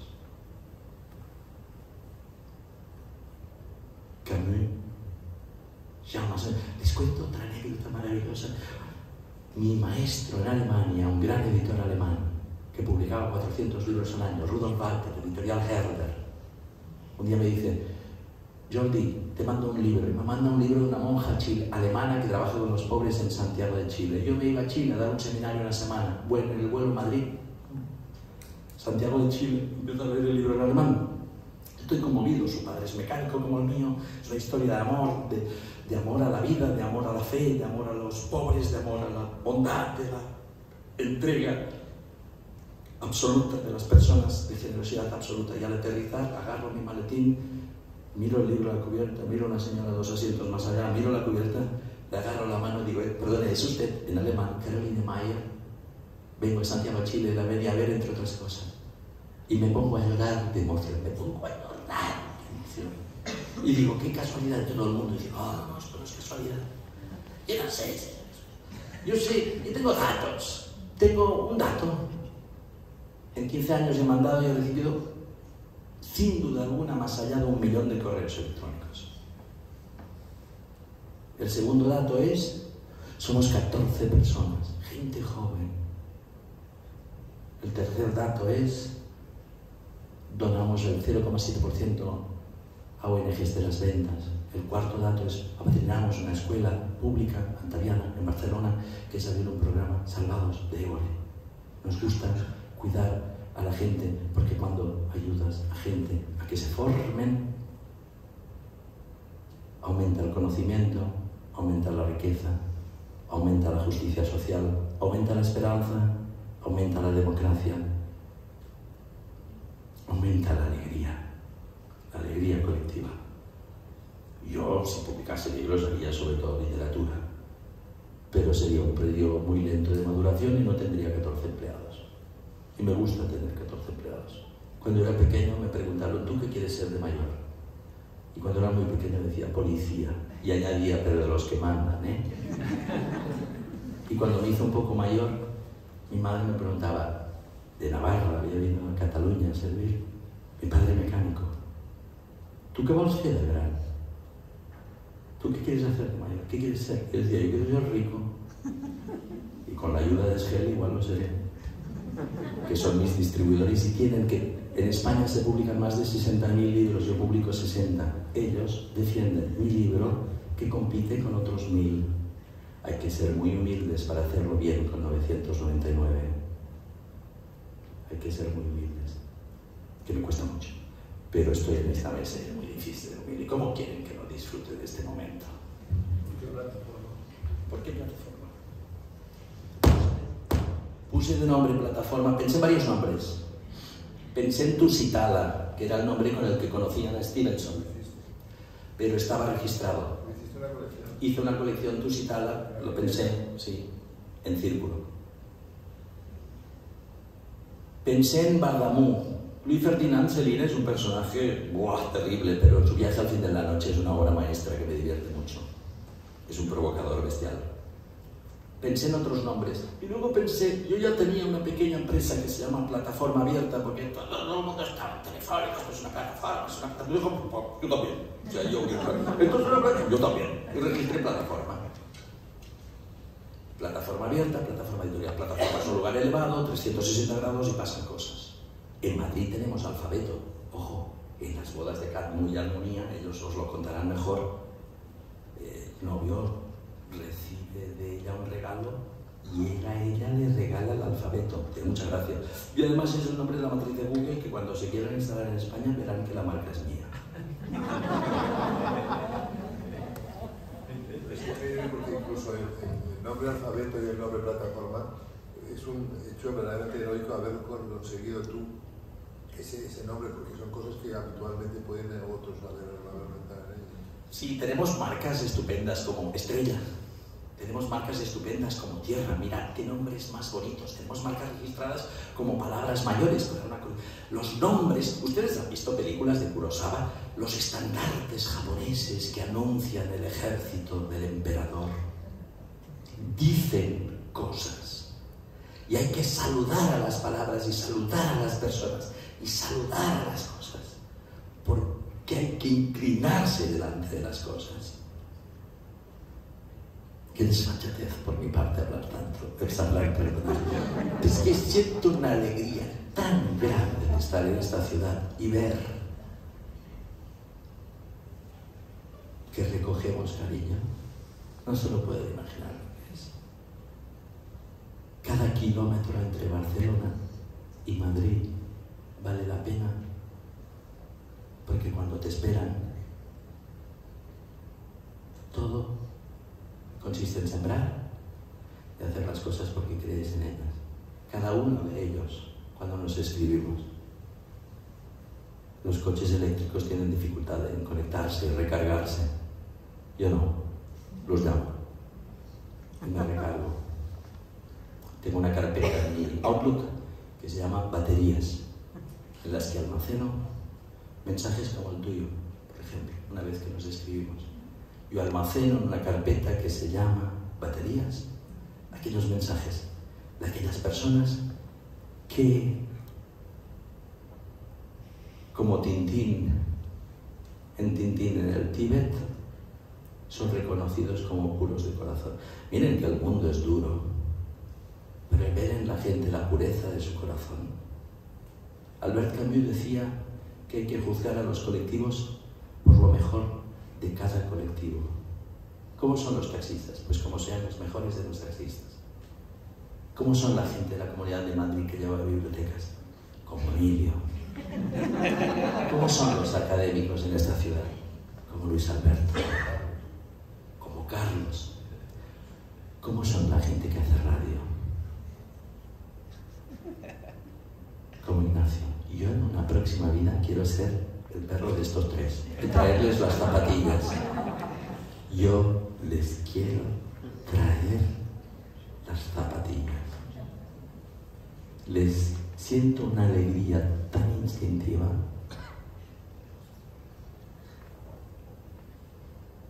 Speaker 3: Camus, Jean Masson. Les cuento otra anécdota maravillosa. Mi maestro en Alemania, un gran editor alemán, que publicaba 400 libros al año, Rudolf Walter, editorial Herder, un día me dice, Jordi, te mando un libro. Me manda un libro de una monja chile, alemana que trabaja con los pobres en Santiago de Chile. Yo me iba a Chile a dar un seminario una semana, bueno, en el vuelo Madrid, Santiago de Chile, empiezo a leer el libro en alemán. Estoy conmovido, su padre es mecánico como el mío, es una historia de amor, de, de amor a la vida, de amor a la fe, de amor a los pobres, de amor a la bondad, de la entrega absoluta de las personas, de generosidad absoluta. Y al aterrizar, agarro mi maletín, miro el libro a la cubierta, miro a una señora dos asientos más allá, miro la cubierta, le agarro la mano y digo, eh, perdone, ¿es usted en alemán Caroline Mayer? Vengo de Santiago, Chile, la venía a ver entre otras cosas. Y me pongo a llorar de emoción, me pongo a llorar de emoción. Y digo, qué casualidad, todo el mundo dice, oh, no, esto no es casualidad. Yo no sé, yo sé, y tengo datos. Tengo un dato, en 15 años he mandado y he recibido, sin duda alguna, más allá de un millón de correos electrónicos. El segundo dato es, somos 14 personas, gente joven. El tercer dato es, donamos el 0,7% a ONGs de las ventas. El cuarto dato es, apadrinamos una escuela pública antaviana en Barcelona que es abrir un programa Salvados de Évole. Nos gusta cuidar a la gente, porque cuando ayudas a gente a que se formen, aumenta el conocimiento, aumenta la riqueza, aumenta la justicia social, aumenta la esperanza, aumenta la democracia, aumenta la alegría, alegría colectiva. Yo, si publicase libros, haría sobre todo literatura, pero sería un periodo muy lento de maduración y no tendría 14 empleados. Y me gusta tener 14 empleados. Cuando era pequeño me preguntaron, ¿tú qué quieres ser de mayor? Y cuando era muy pequeño decía, policía. Y añadía, pero de los que mandan, ¿eh? Y cuando me hizo un poco mayor, mi madre me preguntaba, de Navarra, había venido a Cataluña a servir, mi padre mecánico. ¿Tú qué vas a hacer de gran? ¿Tú qué quieres hacer de mayor? ¿Qué quieres ser? Él decía, yo quiero ser rico. Y con la ayuda de Schell igual lo seré. Que son mis distribuidores y tienen que... En España se publican más de 60.000 libros, yo publico 60. Ellos defienden mi libro que compite con otros 1.000. Hay que ser muy humildes para hacerlo bien con 999. Hay que ser muy humildes. Que me cuesta mucho. Pero estoy en esta y es muy difícil de humilde. ¿Cómo quieren que no disfrute de este momento? ¿Por qué plataforma? Puse de nombre plataforma, pensé en varios nombres. Pensé en Tusitala, que era el nombre con el que conocían a Stevenson, pero estaba registrado. Hice una colección Tusitala, lo pensé, sí, en círculo. Pensé en Bardamú. Luis Ferdinand Celine es un personaje buah, terrible, pero su viaje al fin de la noche es una obra maestra que me divierte mucho. Es un provocador bestial. Pensé en otros nombres. Y luego pensé, yo ya tenía una pequeña empresa que se llama Plataforma Abierta, porque todo el mundo estaba en telefónicos, pues una plataforma, es una plataforma. Yo, yo también. O yo, una plataforma, yo también. Y registré plataforma. Plataforma abierta, plataforma editorial. Plataforma es un lugar elevado, 360 grados y pasan cosas. En Madrid tenemos alfabeto. Ojo, en las bodas de Cadmo y Armonía, ellos os lo contarán mejor. Eh, El novio recibe de ella un regalo y él ella le regala el alfabeto. Muchas gracias. Y además es el nombre de la matriz de Google que cuando se quieran instalar en España verán que la marca es mía.
Speaker 2: Es porque incluso el, el nombre alfabeto y el nombre plataforma es un hecho verdaderamente heroico haber conseguido tú ese, ese nombre, porque son cosas que habitualmente pueden otros haber, en.
Speaker 3: Sí, tenemos marcas estupendas como Estrella. Tenemos marcas estupendas como Tierra. Mirad qué nombres más bonitos. Tenemos marcas registradas como palabras mayores. Los nombres, ustedes han visto películas de Kurosawa, los estandartes japoneses que anuncian el ejército del emperador. Dicen cosas. Y hay que saludar a las palabras y saludar a las personas y saludar a las cosas. Porque hay que inclinarse delante de las cosas. Qué desfachatez por mi parte hablar tanto, es hablar. Es que siento una alegría tan grande de estar en esta ciudad y ver que recogemos cariño. No se lo puede imaginar lo que es. Cada kilómetro entre Barcelona y Madrid vale la pena porque cuando te esperan todo consiste en sembrar y hacer las cosas porque crees en ellas. Cada uno de ellos, cuando nos escribimos. Los coches eléctricos tienen dificultad en conectarse y recargarse. Yo no, los llamo y me recargo. Tengo una carpeta en mi Outlook que se llama baterías, en las que almaceno mensajes como el tuyo, por ejemplo, una vez que nos escribimos. Yo almaceno en una carpeta que se llama baterías aquellos mensajes de aquellas personas que, como Tintín en Tintín en el Tíbet, son reconocidos como puros de corazón. Miren que el mundo es duro, pero ver en la gente la pureza de su corazón. Albert Camus decía que hay que juzgar a los colectivos por lo mejor de cada colectivo. ¿Cómo son los taxistas? Pues como sean los mejores de los taxistas. ¿Cómo son la gente de la comunidad de Madrid que lleva bibliotecas? Como Emilio. ¿Cómo son los académicos en esta ciudad? Como Luis Alberto. Carlos, ¿cómo son la gente que hace radio? Como Ignacio. Yo en una próxima vida quiero ser el perro de estos tres y traerles las zapatillas. Yo les quiero traer las zapatillas. Les siento una alegría tan instintiva,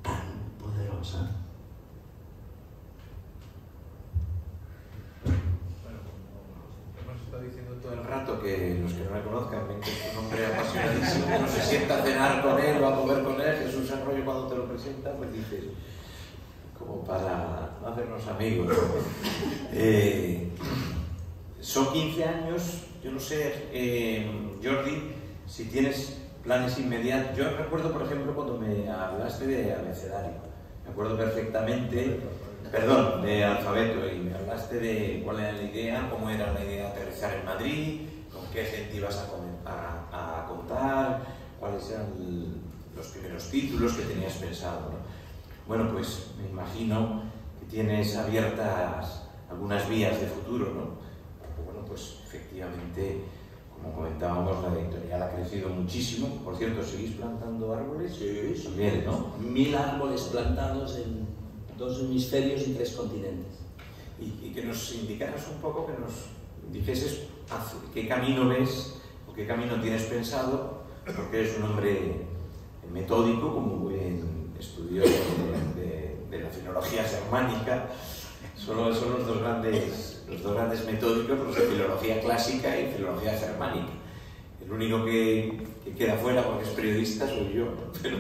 Speaker 3: tan poderosa.
Speaker 4: Hemos estado diciendo todo el rato que los que no me conozcan ven que es un hombre apasionadísimo, uno se sienta a cenar con él o a comer con él, Jesús Arroyo cuando te lo presenta, pues dices, como para no hacernos amigos. Eh, son 15 años, yo no sé, eh, Jordi, si tienes planes inmediatos. Yo recuerdo, por ejemplo, cuando me hablaste de abecedario. Me acuerdo perfectamente, perdón, de alfabeto, y me hablaste de cuál era la idea, cómo era la idea de aterrizar en Madrid, con qué gente ibas a, a- a contar, cuáles eran los primeros títulos que tenías pensado. ¿no? Bueno, pues me imagino que tienes abiertas algunas vías de futuro, ¿no? Bueno, pues efectivamente, como comentábamos, la editorial ha crecido muchísimo. Por cierto, ¿seguís plantando árboles?
Speaker 3: Sí,
Speaker 4: También, ¿no?
Speaker 3: Mil árboles plantados en dos hemisferios y tres continentes.
Speaker 4: Y, y que nos indicaras un poco, que nos dijeses qué camino ves o qué camino tienes pensado, porque eres un hombre metódico, como buen estudioso de, de- de la filología germánica. Solo son los dos grandes, los dos grandes metódicos, los de filología clásica y filología germánica. El único que, que queda fuera porque es periodista soy yo, pero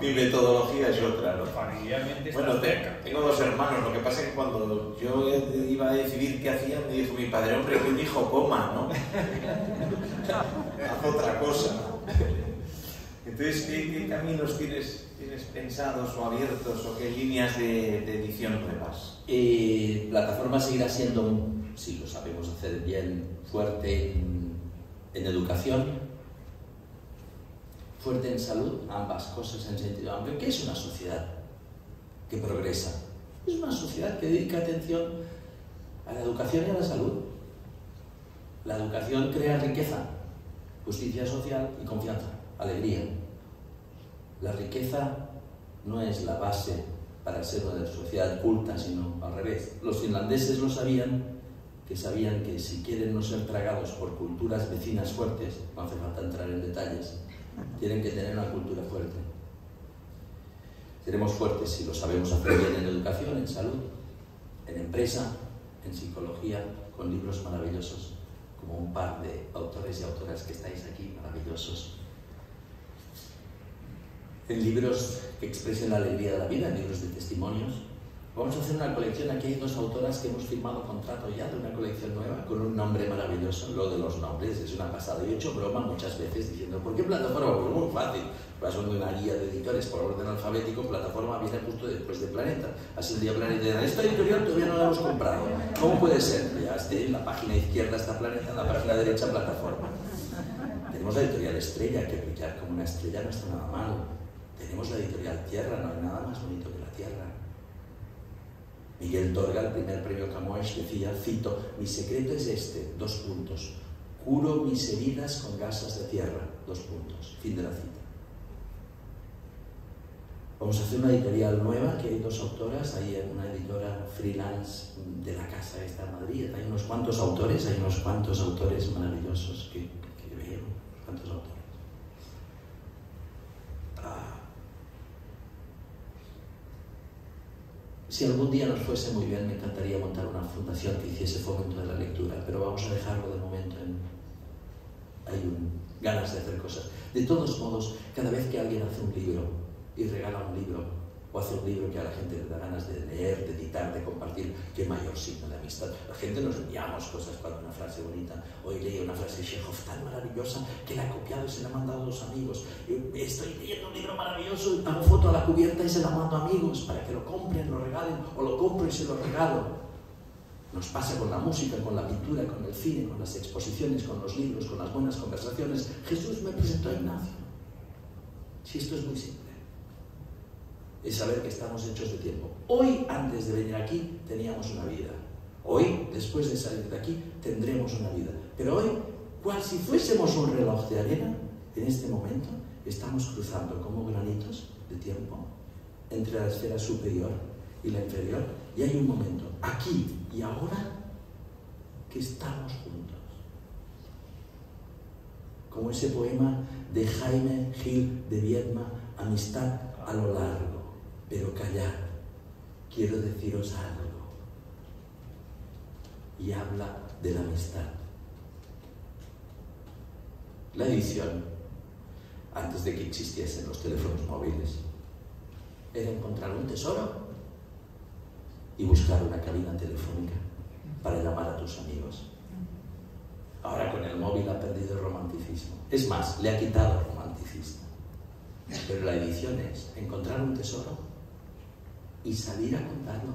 Speaker 4: mi metodología es otra. ¿no? Bueno, te- tengo dos hermanos, lo que pasa es que cuando yo iba a decidir qué hacían, me dijo mi padre, hombre, que un hijo coma, ¿no? Haz otra cosa. Entonces, ¿qué, qué caminos tienes, tienes pensados o abiertos o qué líneas de, de edición nuevas?
Speaker 3: Eh, plataforma seguirá siendo, si lo sabemos hacer bien, fuerte en, en educación, fuerte en salud, ambas cosas en sentido amplio. ¿Qué es una sociedad que progresa? Es una sociedad que dedica atención a la educación y a la salud. La educación crea riqueza, justicia social y confianza, alegría. La riqueza no es la base para ser una sociedad culta, sino al revés. Los finlandeses lo sabían, que sabían que si quieren no ser tragados por culturas vecinas fuertes, no hace falta entrar en detalles, tienen que tener una cultura fuerte. Seremos fuertes si lo sabemos hacer bien en educación, en salud, en empresa, en psicología, con libros maravillosos, como un par de autores y autoras que estáis aquí, maravillosos. En libros que expresen la alegría de la vida, en libros de testimonios. Vamos a hacer una colección, aquí hay dos autoras que hemos firmado contrato ya de una colección nueva con un nombre maravilloso. Lo de los nombres es una pasada. Yo he hecho broma muchas veces diciendo, ¿por qué plataforma? Pues muy fácil. A una guía de editores por orden alfabético, plataforma viene justo después de Planeta. Así el día Planeta, esta editorial todavía no la hemos comprado. ¿Cómo puede ser? Ya en la página izquierda está Planeta, en la página derecha plataforma. Tenemos la editorial Estrella, que brillar como una estrella no está nada mal. Tenemos la editorial Tierra, no hay nada más bonito que la Tierra. Miguel Torga, el primer premio Camões, decía, cito, mi secreto es este, dos puntos, curo mis heridas con gasas de tierra, dos puntos, fin de la cita. Vamos a hacer una editorial nueva, que hay dos autoras, hay una editora freelance de la casa esta en Madrid, hay unos cuantos autores, hay unos cuantos autores maravillosos que, que veo, unos cuantos autores. Ah. Si algún día nos fuese muy bien, me encantaría montar una fundación que hiciese fomento de la lectura, pero vamos a dejarlo de momento en... Hay ganas de hacer cosas. De todos modos, cada vez que alguien hace un libro y regala un libro, o hace un libro que a la gente le da ganas de leer, de editar, de compartir, qué mayor signo de amistad. La gente nos enviamos cosas cuando una frase bonita. Hoy leí una frase de Chekhov tan maravillosa que la he copiado y se la he mandado a los amigos. Estoy leyendo un libro maravilloso, hago foto a la cubierta y se la mando a amigos para que lo compren, lo regalen, o lo compro y se lo regalo. Nos pasa con la música, con la pintura, con el cine, con las exposiciones, con los libros, con las buenas conversaciones. Jesús me presentó a Ignacio. Si esto es muy simple. Es saber que estamos hechos de tiempo. Hoy, antes de venir aquí, teníamos una vida. Hoy, después de salir de aquí, tendremos una vida. Pero hoy, cual si fuésemos un reloj de arena, en este momento estamos cruzando como granitos de tiempo entre la esfera superior y la inferior. Y hay un momento, aquí y ahora, que estamos juntos. Como ese poema de Jaime Gil de Viedma, Amistad a lo largo, pero callad, quiero deciros algo. Y habla de la amistad. La edición, antes de que existiesen los teléfonos móviles, era encontrar un tesoro y buscar una cabina telefónica para llamar a tus amigos. Ahora con el móvil ha perdido el romanticismo. Es más, le ha quitado el romanticismo. Pero la edición es encontrar un tesoro y salir a contarlo.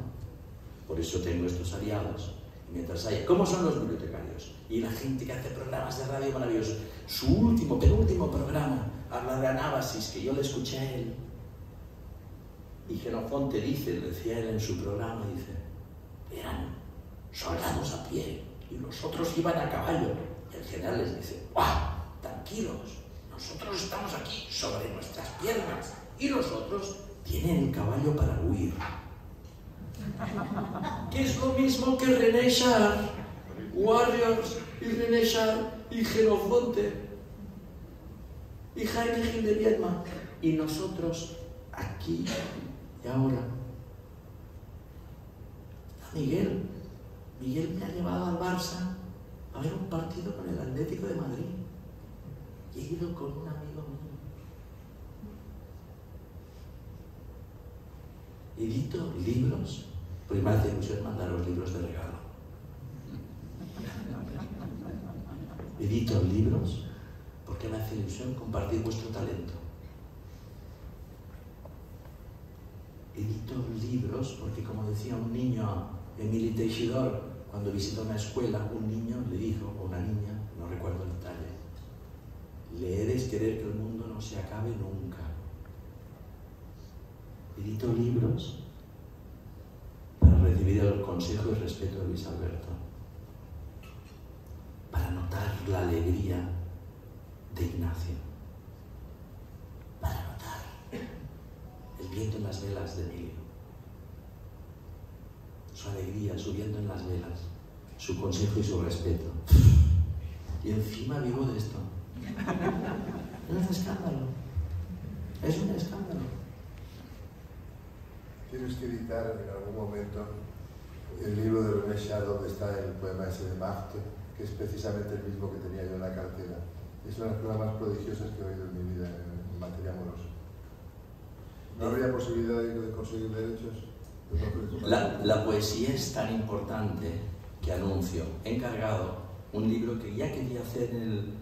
Speaker 3: Por eso tengo estos aliados. mientras haya, ¿cómo son los bibliotecarios? Y la gente que hace programas de radio maravillosos. Su último, penúltimo programa habla de Anábasis, que yo le escuché a él. Y Genofonte dice, decía él en su programa, dice, eran soldados a pie y los otros iban a caballo. Y el general les dice, ¡guau! Tranquilos, nosotros estamos aquí sobre nuestras piernas y los otros tienen el caballo para huir. Que es lo mismo que René Char, Warriors y René Char y Genofonte y Jaime Gil de Viedma y nosotros aquí y ahora. Está Miguel. Miguel me ha llevado al Barça a ver un partido con el Atlético de Madrid. He ido con un amigo mío. Edito libros, porque me hace ilusión mandar los libros de regalo. Edito libros porque me hace ilusión compartir vuestro talento. Edito libros porque, como decía un niño, Emily Teixidor, cuando visitó una escuela, un niño le dijo, o una niña, no recuerdo el detalle, leer es querer que el mundo no se acabe nunca. Edito libros para recibir el consejo y respeto de Luis Alberto, para notar la alegría de Ignacio, para notar el viento en las velas de Emilio, su alegría subiendo en las velas, su consejo y su respeto. Y encima vivo de esto. Es un escándalo. Es un escándalo.
Speaker 2: Tienes que editar en algún momento el libro de René Char donde está el poema ese de Marthe, que es precisamente el mismo que tenía yo en la cartera. Es una de las cosas más prodigiosas que he oído en mi vida en materia amorosa. ¿No habría posibilidad de conseguir derechos?
Speaker 3: La, la, poesía es tan importante que anuncio. He encargado un libro que ya quería hacer en el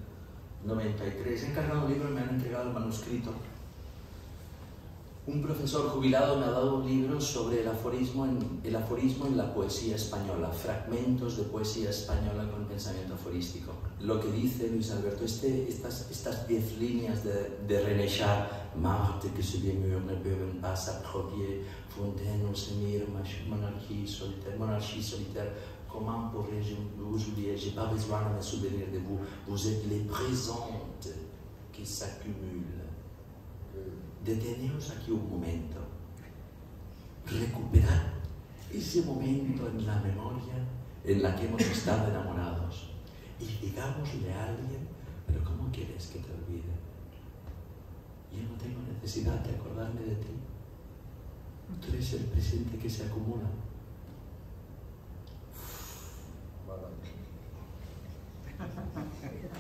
Speaker 3: 93. He encargado un libro y me han entregado el manuscrito. Un profesor jubilado me ha dado un libro sobre el aforismo en, el aforismo en la poesía española, fragmentos de poesía española con pensamiento aforístico. Lo que dice Luis Alberto, este, estas, estas diez líneas de, de René Char, Marte que se murs ne peuvent pas s'approprier, Fontaine, Semir, monarchie solitaire, monarchie solitaire, comment pourrais-je vous oublier J'ai pas besoin de me souvenir de vous, vous êtes les présentes qui s'accumulent. Deteneos aquí un momento. Recuperad ese momento en la memoria en la que hemos estado enamorados y digámosle a alguien, pero ¿cómo quieres que te olvide? Yo no tengo necesidad de acordarme de ti. Tú eres el presente que se acumula.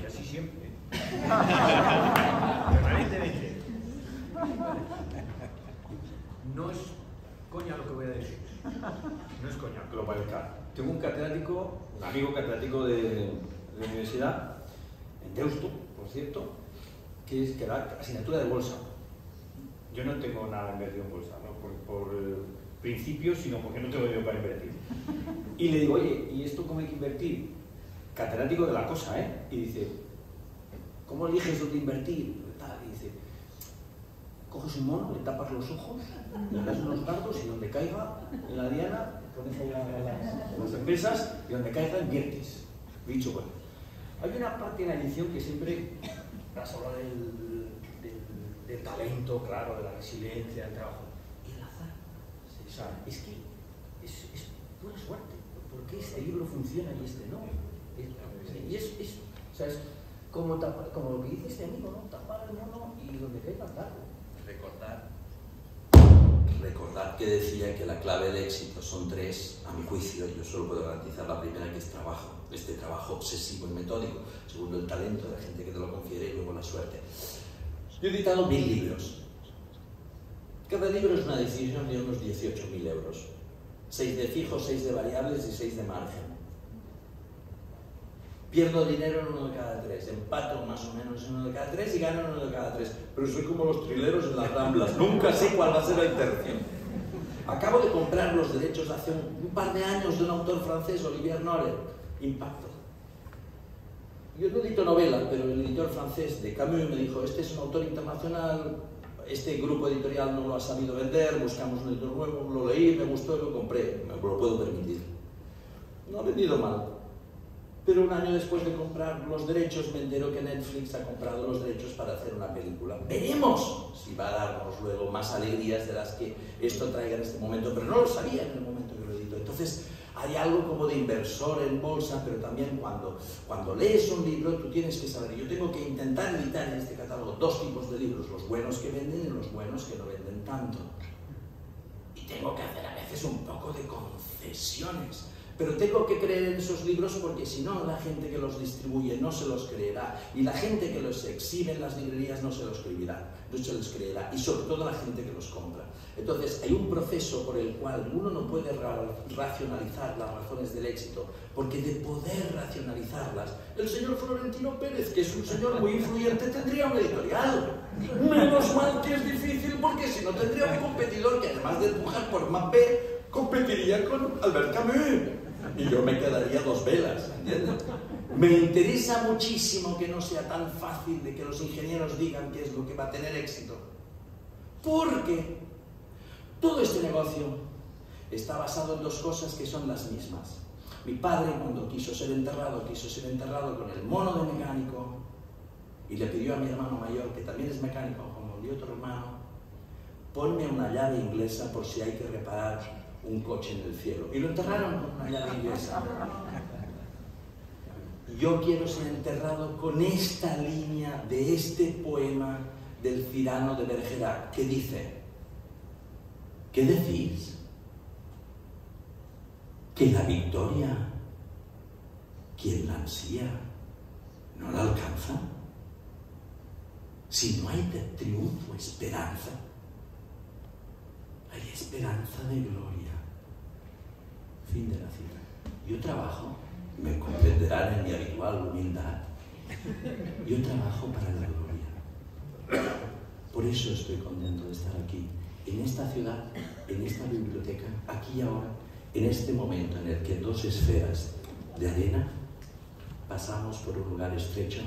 Speaker 1: Y así siempre. Permanentemente. No es coña lo que voy a decir. No es coña, que lo parezca. Tengo un catedrático, un amigo catedrático de, de la universidad, en Deusto, por cierto, que es que da asignatura de bolsa. Yo no tengo nada invertido en bolsa, no por, por eh, principio, sino porque no tengo dinero para invertir. Y le digo, oye, ¿y esto cómo hay que invertir? Catedrático de la cosa, ¿eh? Y dice, ¿cómo eliges dónde invertir? Coges un mono, le tapas los ojos, le das unos dardos y donde caiga en la diana, pones ahí las, empresas y donde caiga inviertes. Dicho bueno. Hay una parte en la edición que siempre has hablado del, del, talento, claro, de la resiliencia, del trabajo. El azar. O sea, es que es, es pura suerte. ¿Por qué este libro funciona y este no? Y es, es, o sea, es como, como lo que dice este amigo, ¿no? Tapar el mono y donde caiga dardo.
Speaker 3: Recordar. Recordar que decía que la clave del éxito son tres, a mi juicio, yo solo puedo garantizar la primera que es trabajo, este trabajo obsesivo y metódico, segundo el talento de la gente que te lo confiere y luego la suerte. Yo he editado mil libros. Cada libro es una decisión de unos 18.000 euros. Seis de fijos, seis de variables y seis de margen. Pierdo dinero en uno de cada tres, empato más o menos en uno de cada tres y gano en uno de cada tres. Pero soy como los trileros en las ramblas, nunca sé cuál va a ser la interacción. Acabo de comprar los derechos hace un, par de años de un autor francés, Olivier Nore, Impacto. Yo no edito novela, pero el editor francés de Camus me dijo, este es un autor internacional, este grupo editorial no lo ha sabido vender, buscamos un editor nuevo, lo leí, me gustó y lo compré, me lo puedo permitir. No ha vendido mal, pero un año después de comprar los derechos me entero que Netflix ha comprado los derechos para hacer una película. Veremos si va a darnos luego más alegrías de las que esto traiga en este momento, pero no lo sabía en el momento que lo edito. Entonces, hay algo como de inversor en bolsa, pero también cuando, cuando lees un libro tú tienes que saber, yo tengo que intentar editar en este catálogo dos tipos de libros, los buenos que venden y los buenos que no venden tanto. Y tengo que hacer a veces un poco de concesiones pero tengo que creer en esos libros porque si no, la gente que los distribuye no se los creerá y la gente que los exhibe en las librerías no se los escribirá, no se los creerá y sobre todo la gente que los compra. Entonces, hay un proceso por el cual uno no puede racionalizar las razones del éxito, porque de poder racionalizarlas, el señor Florentino Pérez, que es un señor muy influyente, tendría un editorial. Menos mal que es difícil, porque si no tendría un competidor que además de empujar por MAPE, competiría con Albert Camus y yo me quedaría dos velas, ¿entiendes? Me interesa muchísimo que no sea tan fácil de que los ingenieros digan qué es lo que va a tener éxito. Porque todo este negocio está basado en dos cosas que son las mismas. Mi padre cuando quiso ser enterrado, quiso ser enterrado con el mono de mecánico y le pidió a mi hermano mayor, que también es mecánico como mi otro hermano, ponme una llave inglesa por si hay que reparar un coche en el cielo. Y lo enterraron con una llave inglesa. Yo quiero ser enterrado con esta línea de este poema del Cirano de Bergerac, que dice, ¿qué decís? Que la victoria, quien la ansía, no la alcanza. Si no hay de triunfo esperanza, hay esperanza de gloria. Fin de la cita. Yo trabajo, me comprenderán en mi habitual humildad, yo trabajo para la gloria. Por eso estoy contento de estar aquí, en esta ciudad, en esta biblioteca, aquí y ahora, en este momento en el que dos esferas de arena pasamos por un lugar estrecho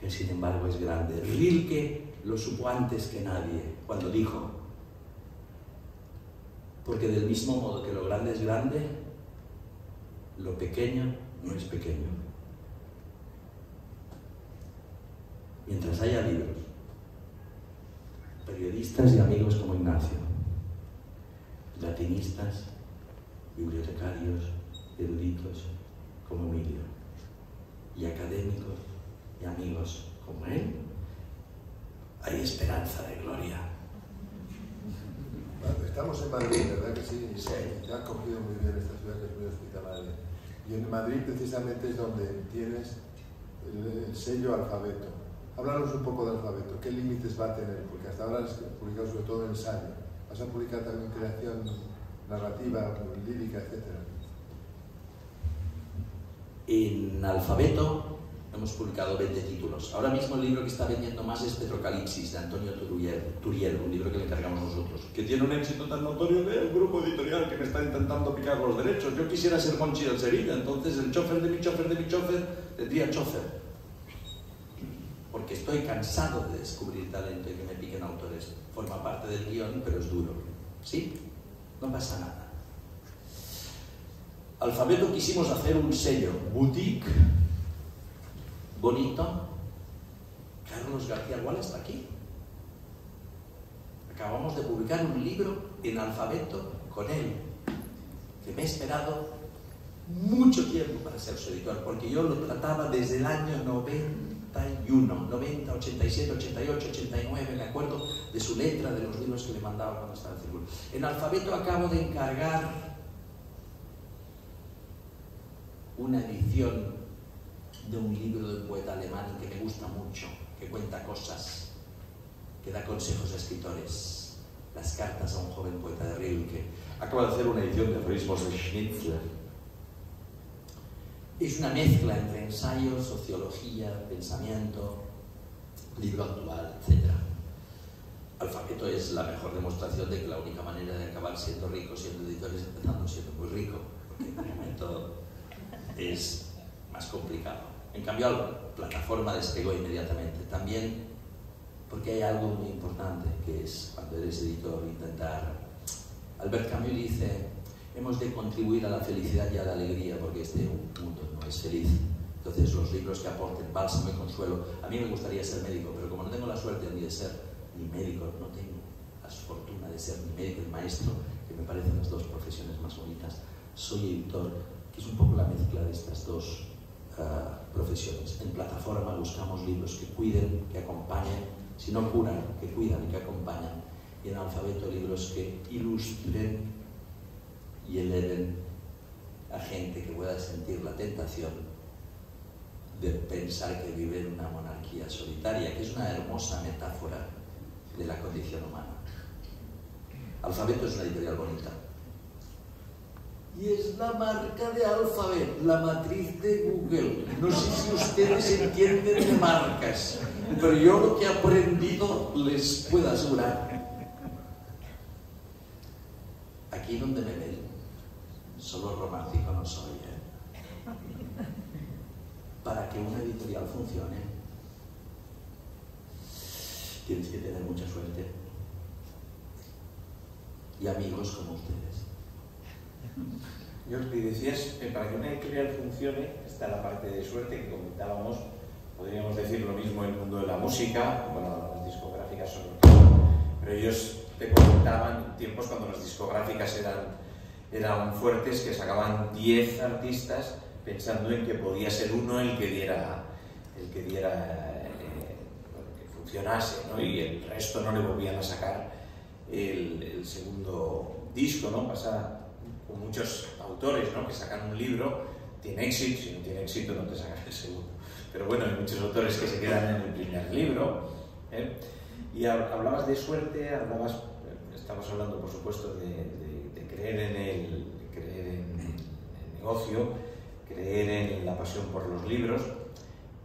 Speaker 3: que sin embargo es grande. Rilke lo supo antes que nadie cuando dijo, porque del mismo modo que lo grande es grande, lo pequeño no es pequeño. Mientras haya libros, periodistas y amigos como Ignacio, latinistas, bibliotecarios, eruditos como Emilio, y académicos y amigos como él, hay esperanza de gloria.
Speaker 2: Estamos en Madrid, ¿verdad que sí? sí. Ya has cogido muy bien esta ciudad que es muy hospitalaria. Y en Madrid precisamente es donde tienes el, sello alfabeto. Háblanos un poco del alfabeto. ¿Qué límites va a tener? Porque hasta ahora has publicado sobre todo ensayo. ¿Vas a publicar también creación narrativa, lírica, etcétera?
Speaker 3: En alfabeto hemos publicado 20 títulos. Ahora mismo el libro que está vendiendo más es Petrocalipsis, de Antonio Turiel, un libro que le encargamos nosotros, que tiene un éxito tan notorio del grupo editorial que me está intentando picar los derechos. Yo quisiera ser Monchi del Sevilla, entonces el chofer de mi chofer de mi chofer tendría chofer. Porque estoy cansado de descubrir talento y que me piquen autores. Forma parte del guion, pero es duro. ¿Sí? No pasa nada. Alfabeto quisimos hacer un sello boutique, bonito. Carlos García Gual está aquí. Acabamos de publicar un libro en alfabeto con él, que me he esperado mucho tiempo para ser su editor, porque yo lo trataba desde el año 91, 90, 87, 88, 89, me acuerdo de su letra, de los libros que le mandaba cuando estaba en círculo. En alfabeto acabo de encargar una edición de un libro de un poeta alemán que me gusta mucho, que cuenta cosas, que da consejos a escritores, las cartas a un joven poeta de Rilke. Acaba de hacer una edición de aforismos de Schnitzler. Es una mezcla entre ensayo, sociología, pensamiento, libro actual, etc. Alfabeto es la mejor demostración de que la única manera de acabar siendo rico, siendo editor, es empezando siendo muy rico, porque en el momento es más complicado. En cambio, la plataforma despegó inmediatamente. También porque hay algo muy importante, que es cuando eres editor intentar... Albert Camus dice, hemos de contribuir a la felicidad y a la alegría, porque este mundo no es feliz. Entonces, los libros que aporten bálsamo y consuelo. A mí me gustaría ser médico, pero como no tengo la suerte ni de ser ni médico, no tengo la fortuna de ser ni médico ni maestro, que me parecen las dos profesiones más bonitas, soy editor que es un poco la mezcla de estas dos uh, profesiones. En plataforma buscamos libros que cuiden, que acompañen, si no curan, que cuidan y que acompañan. Y en alfabeto libros que ilustren y eleven a gente que pueda sentir la tentación de pensar que vive en una monarquía solitaria, que es una hermosa metáfora de la condición humana. Alfabeto es una editorial bonita, y es la marca de Alphabet, la matriz de Google. No sé si ustedes entienden de marcas, pero yo lo que he aprendido les puedo asegurar. Aquí donde me ven, solo romántico no soy. ¿eh? Para que una editorial funcione, tienes que tener mucha suerte y amigos como ustedes.
Speaker 4: Jordi, decías, eh, para que una editorial funcione, está la parte de suerte que comentábamos, podríamos decir lo mismo en el mundo de la música, bueno, las discográficas son lo que son, pero ellos te comentaban tiempos cuando las discográficas eran, eran fuertes, que sacaban 10 artistas pensando en que podía ser uno el que diera, el que diera, eh, que funcionase, ¿no? y el resto no le volvían a sacar el, el segundo disco, ¿no? Pasa, muchos autores ¿no? que sacan un libro, tiene éxito, si no tiene éxito no te sacan el segundo. Pero bueno, hay muchos autores que se quedan en el primer libro. ¿eh? Y hablabas de suerte, hablabas, estamos hablando por supuesto de, de, de creer en el, creer en el negocio, creer en la pasión por los libros.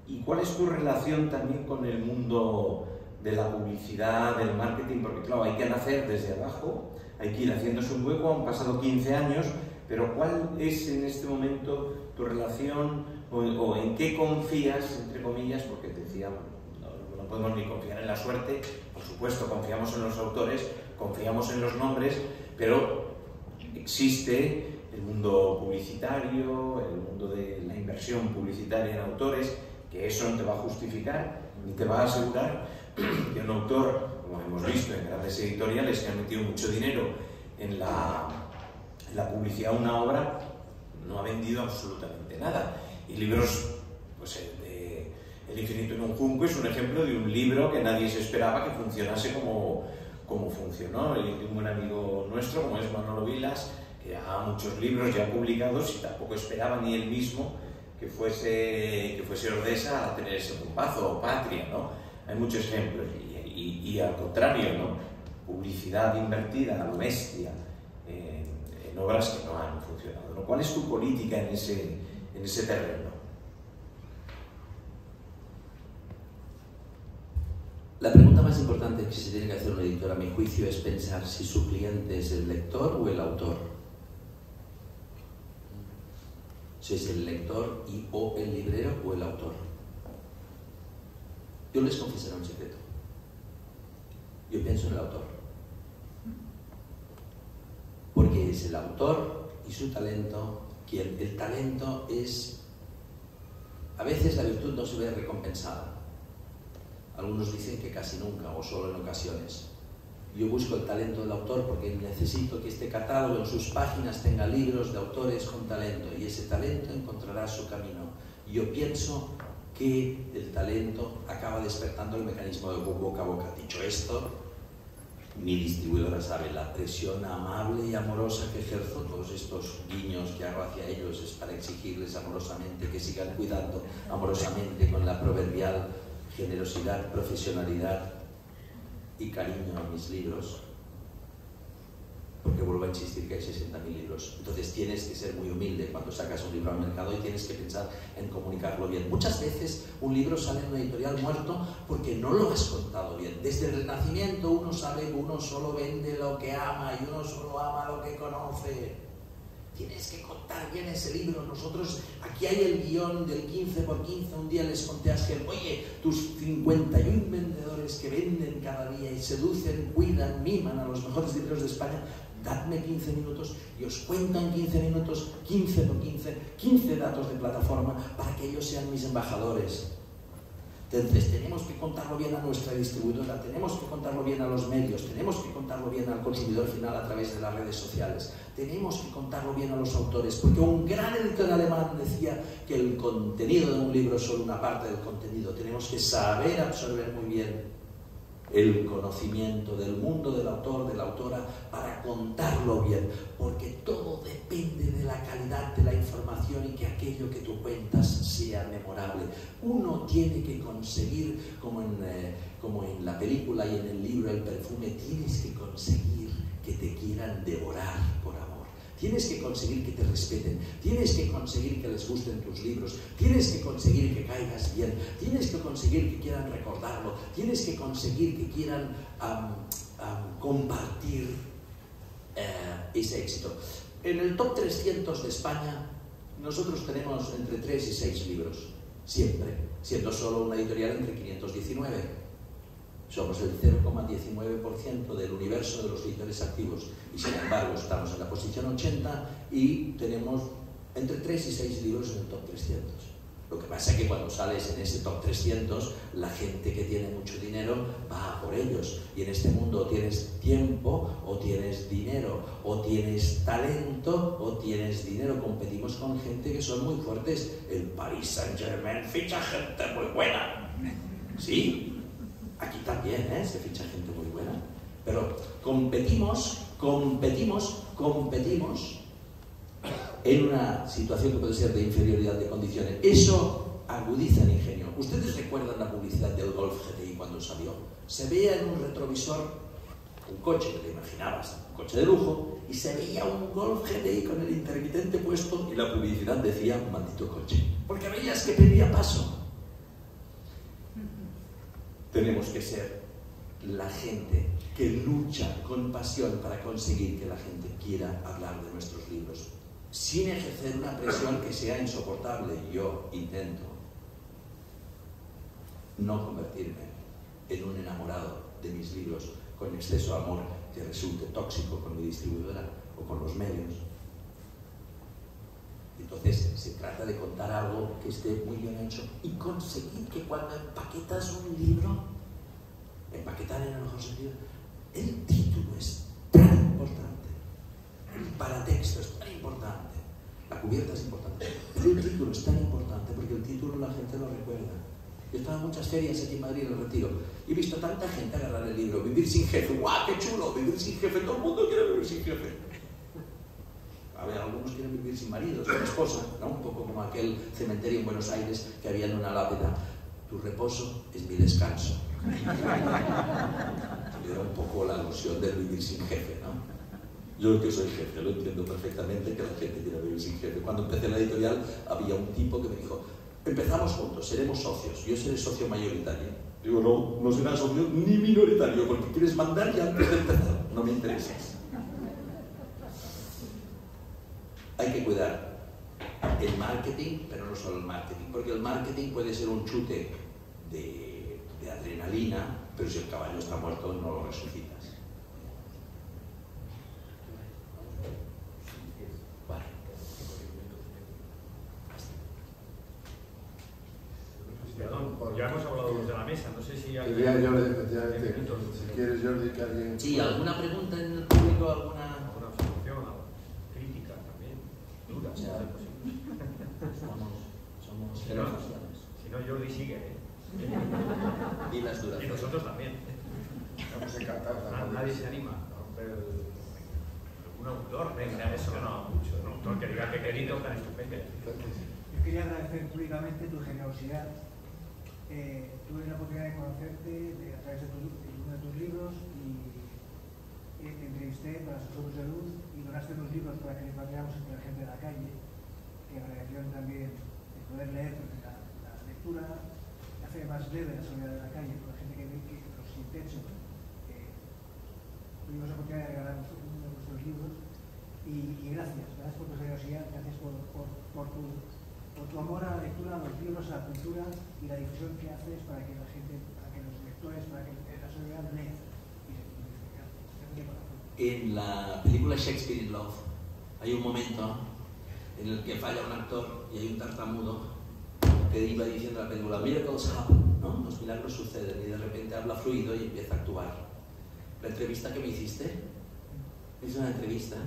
Speaker 4: ¿Y cuál es tu relación también con el mundo de la publicidad, del marketing? Porque claro, hay que nacer desde abajo hay que ir haciéndose un hueco, han pasado 15 años, pero ¿cuál es en este momento tu relación o, en qué confías, entre comillas, porque te decía, no, no, podemos ni confiar en la suerte, por supuesto, confiamos en los autores, confiamos en los nombres, pero existe el mundo publicitario, el mundo de la inversión publicitaria en autores, que eso no te va a justificar ni te va a asegurar que un autor como hemos visto en grandes editoriales que han metido mucho dinero en la, en la publicidad una obra, no ha vendido absolutamente nada. Y libros, pues el de El infinito en un junco es un ejemplo de un libro que nadie se esperaba que funcionase como, como funcionó. De un buen amigo nuestro, como es Manolo Vilas, que ha muchos libros ya publicados y tampoco esperaba ni él mismo que fuese, que fuese Ordesa a tener ese bombazo o Patria, ¿no? Hay muchos ejemplos y, al contrario, ¿no? publicidad invertida a lo en, en, obras que no han funcionado. ¿no? ¿Cuál es tu política en ese, en ese terreno?
Speaker 3: La pregunta más importante que se tiene que hacer un editor, a mi juicio, es pensar si su cliente es el lector o el autor. Si es el lector y o el librero o el autor. Yo les confesaré un secreto. Yo pienso en el autor. Porque es el autor y su talento quien el talento es... A veces la virtud no se ve recompensada. Algunos dicen que casi nunca o solo en ocasiones. Yo busco el talento del autor porque necesito que este catálogo en sus páginas tenga libros de autores con talento y ese talento encontrará su camino. Yo pienso que el talento acaba despertando el mecanismo de boca a boca. Dicho esto, mi distribuidora sabe la presión amable y amorosa que ejerzo, todos estos guiños que hago hacia ellos es para exigirles amorosamente que sigan cuidando amorosamente con la proverbial generosidad, profesionalidad y cariño a mis libros, porque vuelvo a insistir que hay 60.000 libros. Entonces tienes que ser muy humilde cuando sacas un libro al mercado y tienes que pensar en comunicarlo bien. Muchas veces un libro sale en una editorial muerto porque no lo has contado bien. Desde el Renacimiento uno sabe que uno solo vende lo que ama y uno solo ama lo que conoce. Tienes que contar bien ese libro. Nosotros, aquí hay el guion del 15 por 15. Un día les conté a Asger, oye, tus 51 vendedores que venden cada día y seducen, cuidan, miman a los mejores libros de España, dadme 15 minutos y os cuento en 15 minutos, 15 por 15, 15 datos de plataforma para que ellos sean mis embajadores. Entonces, tenemos que contarlo bien a nuestra distribuidora, tenemos que contarlo bien a los medios, tenemos que contarlo bien al consumidor final a través de las redes sociales, tenemos que contarlo bien a los autores, porque un gran editor alemán decía que el contenido de un libro es solo una parte del contenido, tenemos que saber absorber muy bien el conocimiento del mundo del autor, de la autora, para contarlo bien, porque todo depende de la calidad de la información y que aquello que tú cuentas sea memorable. Uno tiene que conseguir, como en, eh, como en la película y en el libro El perfume, tienes que conseguir que te quieran devorar por. Tienes que conseguir que te respeten, tienes que conseguir que les gusten tus libros, tienes que conseguir que caigas bien, tienes que conseguir que quieran recordarlo, tienes que conseguir que quieran compartir eh, ese éxito. En el top 300 de España, nosotros tenemos entre 3 y 6 libros, siempre, siendo solo una editorial entre 519. Somos el 0,19% del universo de los editores activos y sin embargo estamos en la posición 80 y tenemos entre 3 y 6 libros en el top 300. Lo que pasa es que cuando sales en ese top 300, la gente que tiene mucho dinero va a por ellos. Y en este mundo tienes tiempo, o tienes dinero, o tienes talento, o tienes dinero. Competimos con gente que son muy fuertes. El Paris Saint Germain ficha gente muy buena. ¿Sí? Aquí también ¿eh? se ficha gente muy buena. Pero competimos, competimos, competimos en una situación que puede ser de inferioridad de condiciones. Eso agudiza el ingenio. ¿Ustedes recuerdan la publicidad del Golf GTI cuando salió? Se veía en un retrovisor un coche, que te imaginabas, un coche de lujo, y se veía un Golf GTI con el intermitente puesto y la publicidad decía maldito coche. Porque veías que pedía paso tenemos que ser la gente que lucha con pasión para conseguir que la gente quiera hablar de nuestros libros, sin ejercer una presión que sea insoportable. Yo intento no convertirme en un enamorado de mis libros con exceso de amor que resulte tóxico con mi distribuidora o con los medios. Entonces se trata de contar algo que esté muy bien hecho y conseguir que cuando empaquetas un libro, empaquetar en el mejor sentido, el título es tan importante, el paratexto es tan importante, la cubierta es importante, pero el título es tan importante porque el título la gente lo recuerda. Yo he estado en muchas ferias aquí en Madrid en el retiro y he visto tanta gente agarrar el libro, Vivir sin jefe, ¡guau, qué chulo! Vivir sin jefe, todo el mundo quiere vivir sin jefe a ver, algunos quieren vivir sin marido, sin esposa, ¿no? Un poco como aquel cementerio en Buenos Aires que había en una lápida. Tu reposo es mi descanso. Era un poco la alusión de vivir sin jefe, ¿no? Yo que soy jefe, lo entiendo perfectamente que la gente quiera vivir sin jefe. Cuando empecé la editorial había un tipo que me dijo, empezamos juntos, seremos socios, yo seré socio mayoritario. Digo, no, no serás socio ni minoritario, porque quieres mandar ya antes de empezar, no me interesas. Hay que cuidar el marketing, pero no solo el marketing, porque el marketing puede ser un chute de, adrenalina, pero si el caballo está muerto no lo resucitas. Vale.
Speaker 1: Perdón, ya hemos hablado los de la mesa, no sé si hay...
Speaker 2: Jordi, si quieres Jordi, que alguien...
Speaker 3: Sí, ¿alguna pregunta en el público? ¿Alguna...?
Speaker 1: alguna observación, alguna crítica también, dudas,
Speaker 3: Ya.
Speaker 1: si es posible.
Speaker 3: Estamos, somos
Speaker 1: Si no,
Speaker 3: generaciones.
Speaker 1: si no, Jordi sigue, ¿eh?
Speaker 3: Y las
Speaker 1: Y
Speaker 3: duraciones.
Speaker 1: nosotros también.
Speaker 2: Estamos encantados.
Speaker 1: Na- Nadie se anima a romper el... Un autor, venga, eso no, mucho. Un autor que diga que querido tan estupendo.
Speaker 5: Yo quería agradecer públicamente tu generosidad. Eh, tuve la oportunidad de conocerte de- a través de, tu- de uno de tus libros y eh, te entrevisté para sus ojos de luz y donaste unos libros para que repartiéramos entre la gente de la calle, que agradecieron también de poder leer, la lectura hace más leve la soledad de la calle, con la gente que, ve- que los sin techo. eh, tuvimos la oportunidad de regalar uno de nuestros libros y, y gracias, gracias por tu generosidad, gracias por, por, por tu, por tu amor a la lectura, a los libros, a la cultura y la difusión que haces para que la gente, para que los lectores, para que la sociedad lea.
Speaker 3: En la película Shakespeare in Love hay un momento en el que falla un actor y hay un tartamudo que iba diciendo en la película Miracles happen, ¿no? Los milagros suceden y de repente habla fluido y empieza a actuar. La entrevista que me hiciste es una entrevista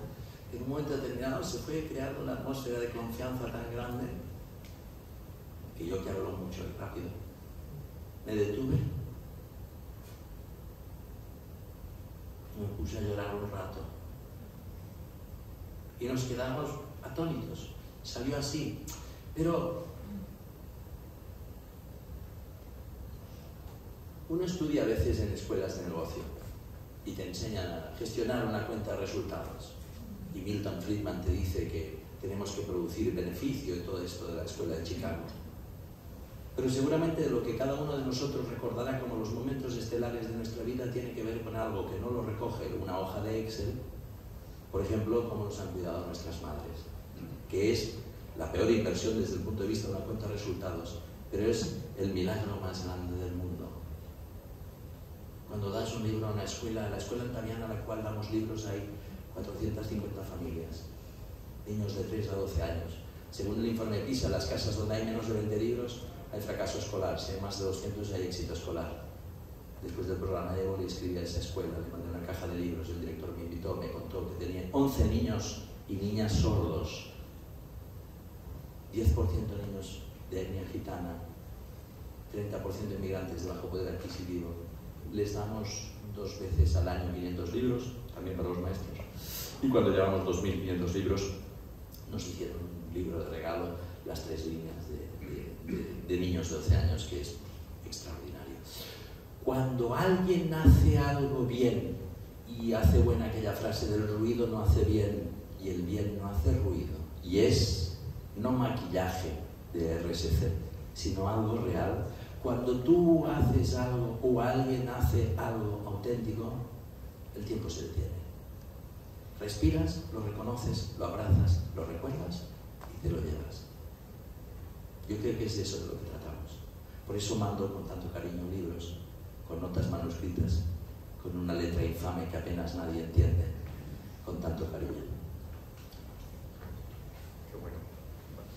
Speaker 3: en un momento determinado se fue creando una atmósfera de confianza tan grande que yo que hablo mucho y rápido me detuve me puse a llorar un rato. Y nos quedamos atónitos. Salió así. Pero uno estudia a veces en escuelas de negocio y te enseñan a gestionar una cuenta de resultados. Y Milton Friedman te dice que tenemos que producir beneficio y todo esto de la escuela de Chicago. Pero seguramente lo que cada uno de nosotros recordará como los momentos estelares de nuestra vida tiene que ver con algo que no lo recoge una hoja de Excel, por ejemplo, cómo nos han cuidado nuestras madres, que es la peor inversión desde el punto de vista de una cuenta de resultados, pero es el milagro más grande del mundo. Cuando das un libro a una escuela, a la escuela antariana a la cual damos libros hay 450 familias, niños de 3 a 12 años. Según el informe PISA, las casas donde hay menos de 20 libros hay fracaso escolar, si hay más de 200 hay éxito escolar. Después del programa llevo y escribí a esa escuela, le mandé una caja de libros, el director me invitó, me contó que tenía 11 niños y niñas sordos, 10% niños de etnia gitana, 30% inmigrantes de bajo poder adquisitivo. Les damos dos veces al año 500 libros, también para los maestros. Y cuando llevamos 2.500 libros, nos hicieron un libro de regalo, las tres líneas de, de- de- de niños de 12 años, que es extraordinario. Cuando alguien hace algo bien y hace buena aquella frase del ruido no hace bien y el bien no hace ruido, y es no maquillaje de RSC, sino algo real, cuando tú haces algo o alguien hace algo auténtico, el tiempo se detiene. Respiras, lo reconoces, lo abrazas, lo recuerdas y te lo llevas. Yo creo que es eso de lo que tratamos. Por eso mando con tanto cariño libros, con notas manuscritas, con una letra infame que apenas nadie entiende, con tanto cariño.
Speaker 1: Qué bueno.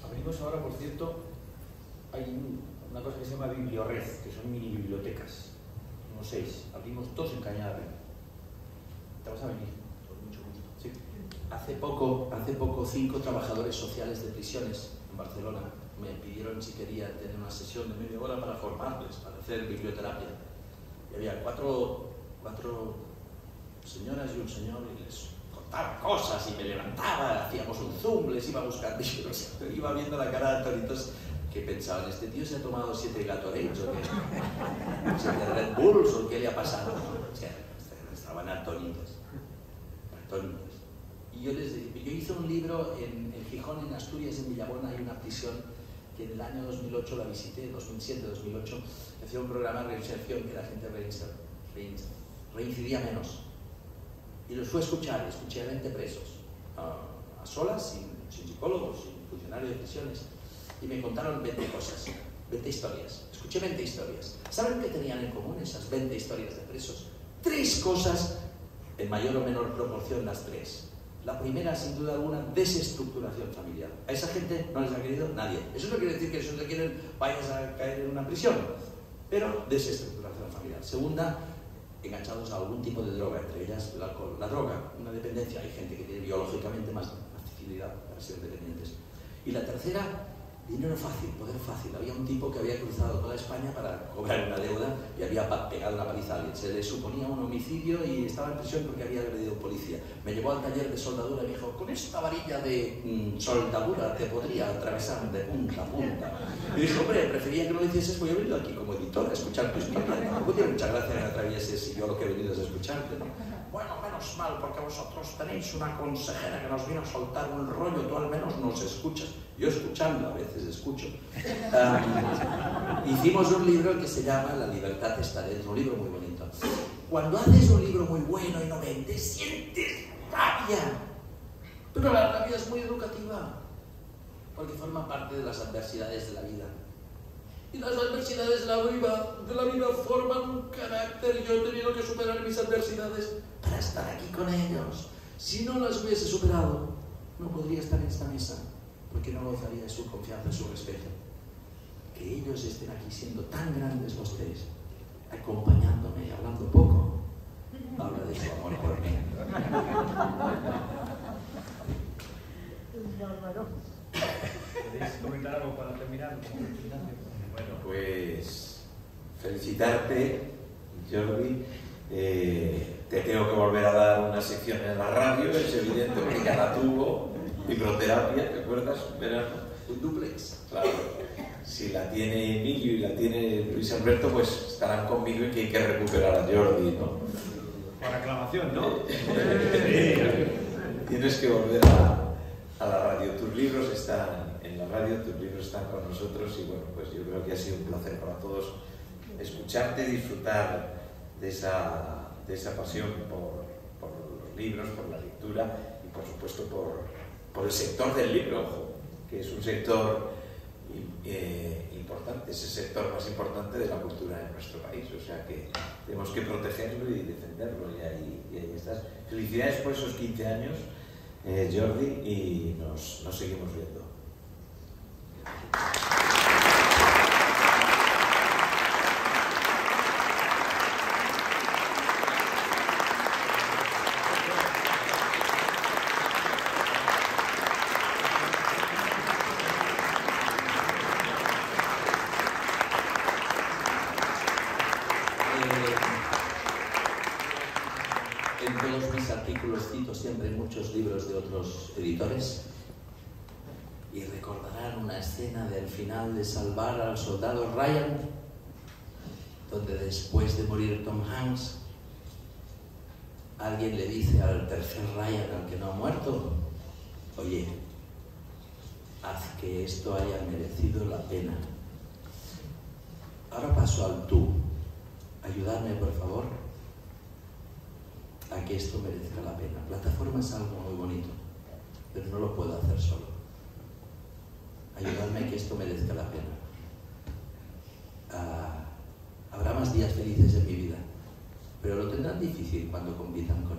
Speaker 1: Abrimos ahora, por cierto, hay un- una cosa que se llama bibliored, que son mini bibliotecas. Unos seis. Abrimos dos en Cañada Real. ¿Te vas a venir? Con mucho gusto. Sí.
Speaker 3: Hace poco, hace poco cinco trabajadores sociales de prisiones en Barcelona me pidieron si quería tener una sesión de media hora para formarles, para hacer biblioterapia. Y había cuatro, cuatro señoras y un señor y les contaba cosas y me levantaba, hacíamos un zoom, les iba a buscar libros, iba viendo la cara de Antonitos que pensaban, este tío se ha tomado siete Gatorades o qué, siete Red Bulls o qué le ha pasado. O sea, estaban atónitos, atónitos. Y yo, les, yo hice un libro en, en Gijón, en Asturias, en Villabón, hay una prisión que en el año 2008 la visité, 2007-2008, hacía un programa de reinserción que la gente reincidía menos. Y los fui a escuchar, escuché a 20 presos, a, a solas, sin, sin psicólogos, sin funcionarios de prisiones, y me contaron 20 cosas. 20 historias. Escuché 20 historias. ¿Saben qué tenían en común esas 20 historias de presos? Tres cosas, en mayor o menor proporción las tres. La primera, sin duda alguna, desestructuración familiar. A esa gente no les ha querido nadie. Eso no quiere decir que si no le quieren vayas a caer en una prisión, pero desestructuración familiar. Segunda, enganchados a algún tipo de droga, entre ellas el alcohol. La droga, una dependencia, hay gente que tiene biológicamente más facilidad para ser dependientes. Y la tercera, dinero fácil, poder fácil. Había un tipo que había cruzado toda España para cobrar una deuda y había pegado una paliza a alguien. Se le suponía un homicidio y estaba en prisión porque había agredido policía. Me llevó al taller de soldadura y me dijo, con esta varilla de mm, soldadura te podría atravesar de punta a punta. Y dije, hombre, prefería que no lo hicieses porque he venido aquí como editor a escuchar tu historia. Tampoco tiene mucha gracia que me atravieses y yo lo que he venido es escucharte, ¿no? Bueno, menos mal, porque vosotros tenéis una consejera que nos vino a soltar un rollo, tú al menos nos escuchas. Yo escuchando, a veces escucho. Um, hicimos un libro que se llama La libertad está dentro, un libro muy bonito. Cuando haces un libro muy bueno y no vendes, sientes rabia. Pero la rabia es muy educativa, porque forma parte de las adversidades de la vida. Y las adversidades de la vida, de la vida forman un carácter. Yo he tenido que superar mis adversidades para estar aquí con ellos. Si no las hubiese superado, no podría estar en esta mesa, porque no gozaría de su confianza, de su respeto. Que ellos estén aquí siendo tan grandes los tres, acompañándome y hablando poco, habla de su amor por mí.
Speaker 1: ¿Queréis comentar algo para terminar?
Speaker 4: Bueno, pues felicitarte, Jordi. Eh, te tengo que volver a dar una sección en la radio, es evidente, porque ya la tuvo. Hipnoterapia, ¿te acuerdas? Verano.
Speaker 3: Un duplex.
Speaker 4: Claro. Si la tiene Emilio y la tiene Luis Alberto, pues estarán conmigo y que hay que recuperar a Jordi, ¿no?
Speaker 1: Por aclamación, ¿no?
Speaker 4: Tienes que volver a, a la radio. Tus libros están en la radio, tus libros están con nosotros y bueno, pues yo creo que ha sido un placer para todos escucharte, disfrutar de esa, de esa pasión por, por los libros, por la lectura y por supuesto por, por el sector del libro, ojo, que es un sector eh, importante, es el sector más importante de la cultura en nuestro país, o sea que tenemos que protegerlo y defenderlo y ahí, y ahí estás. Felicidades por esos 15 años, eh, Jordi, y nos, nos seguimos viendo.
Speaker 3: Eh, en todos mis artículos cito siempre muchos libros de otros editores y recordarán una escena del final de Salvar al soldado Ryan, donde después de morir Tom Hanks, alguien le dice al tercer Ryan, al que no ha muerto, oye, haz que esto haya merecido la pena. Ahora paso al tú. Ayudarme, por favor, a que esto merezca la pena. Plataforma es algo muy bonito, pero no lo puedo hacer solo. Ayudarme a que esto merezca la pena. Ah, habrá más días felices en mi vida, pero lo tendrán difícil cuando compitan con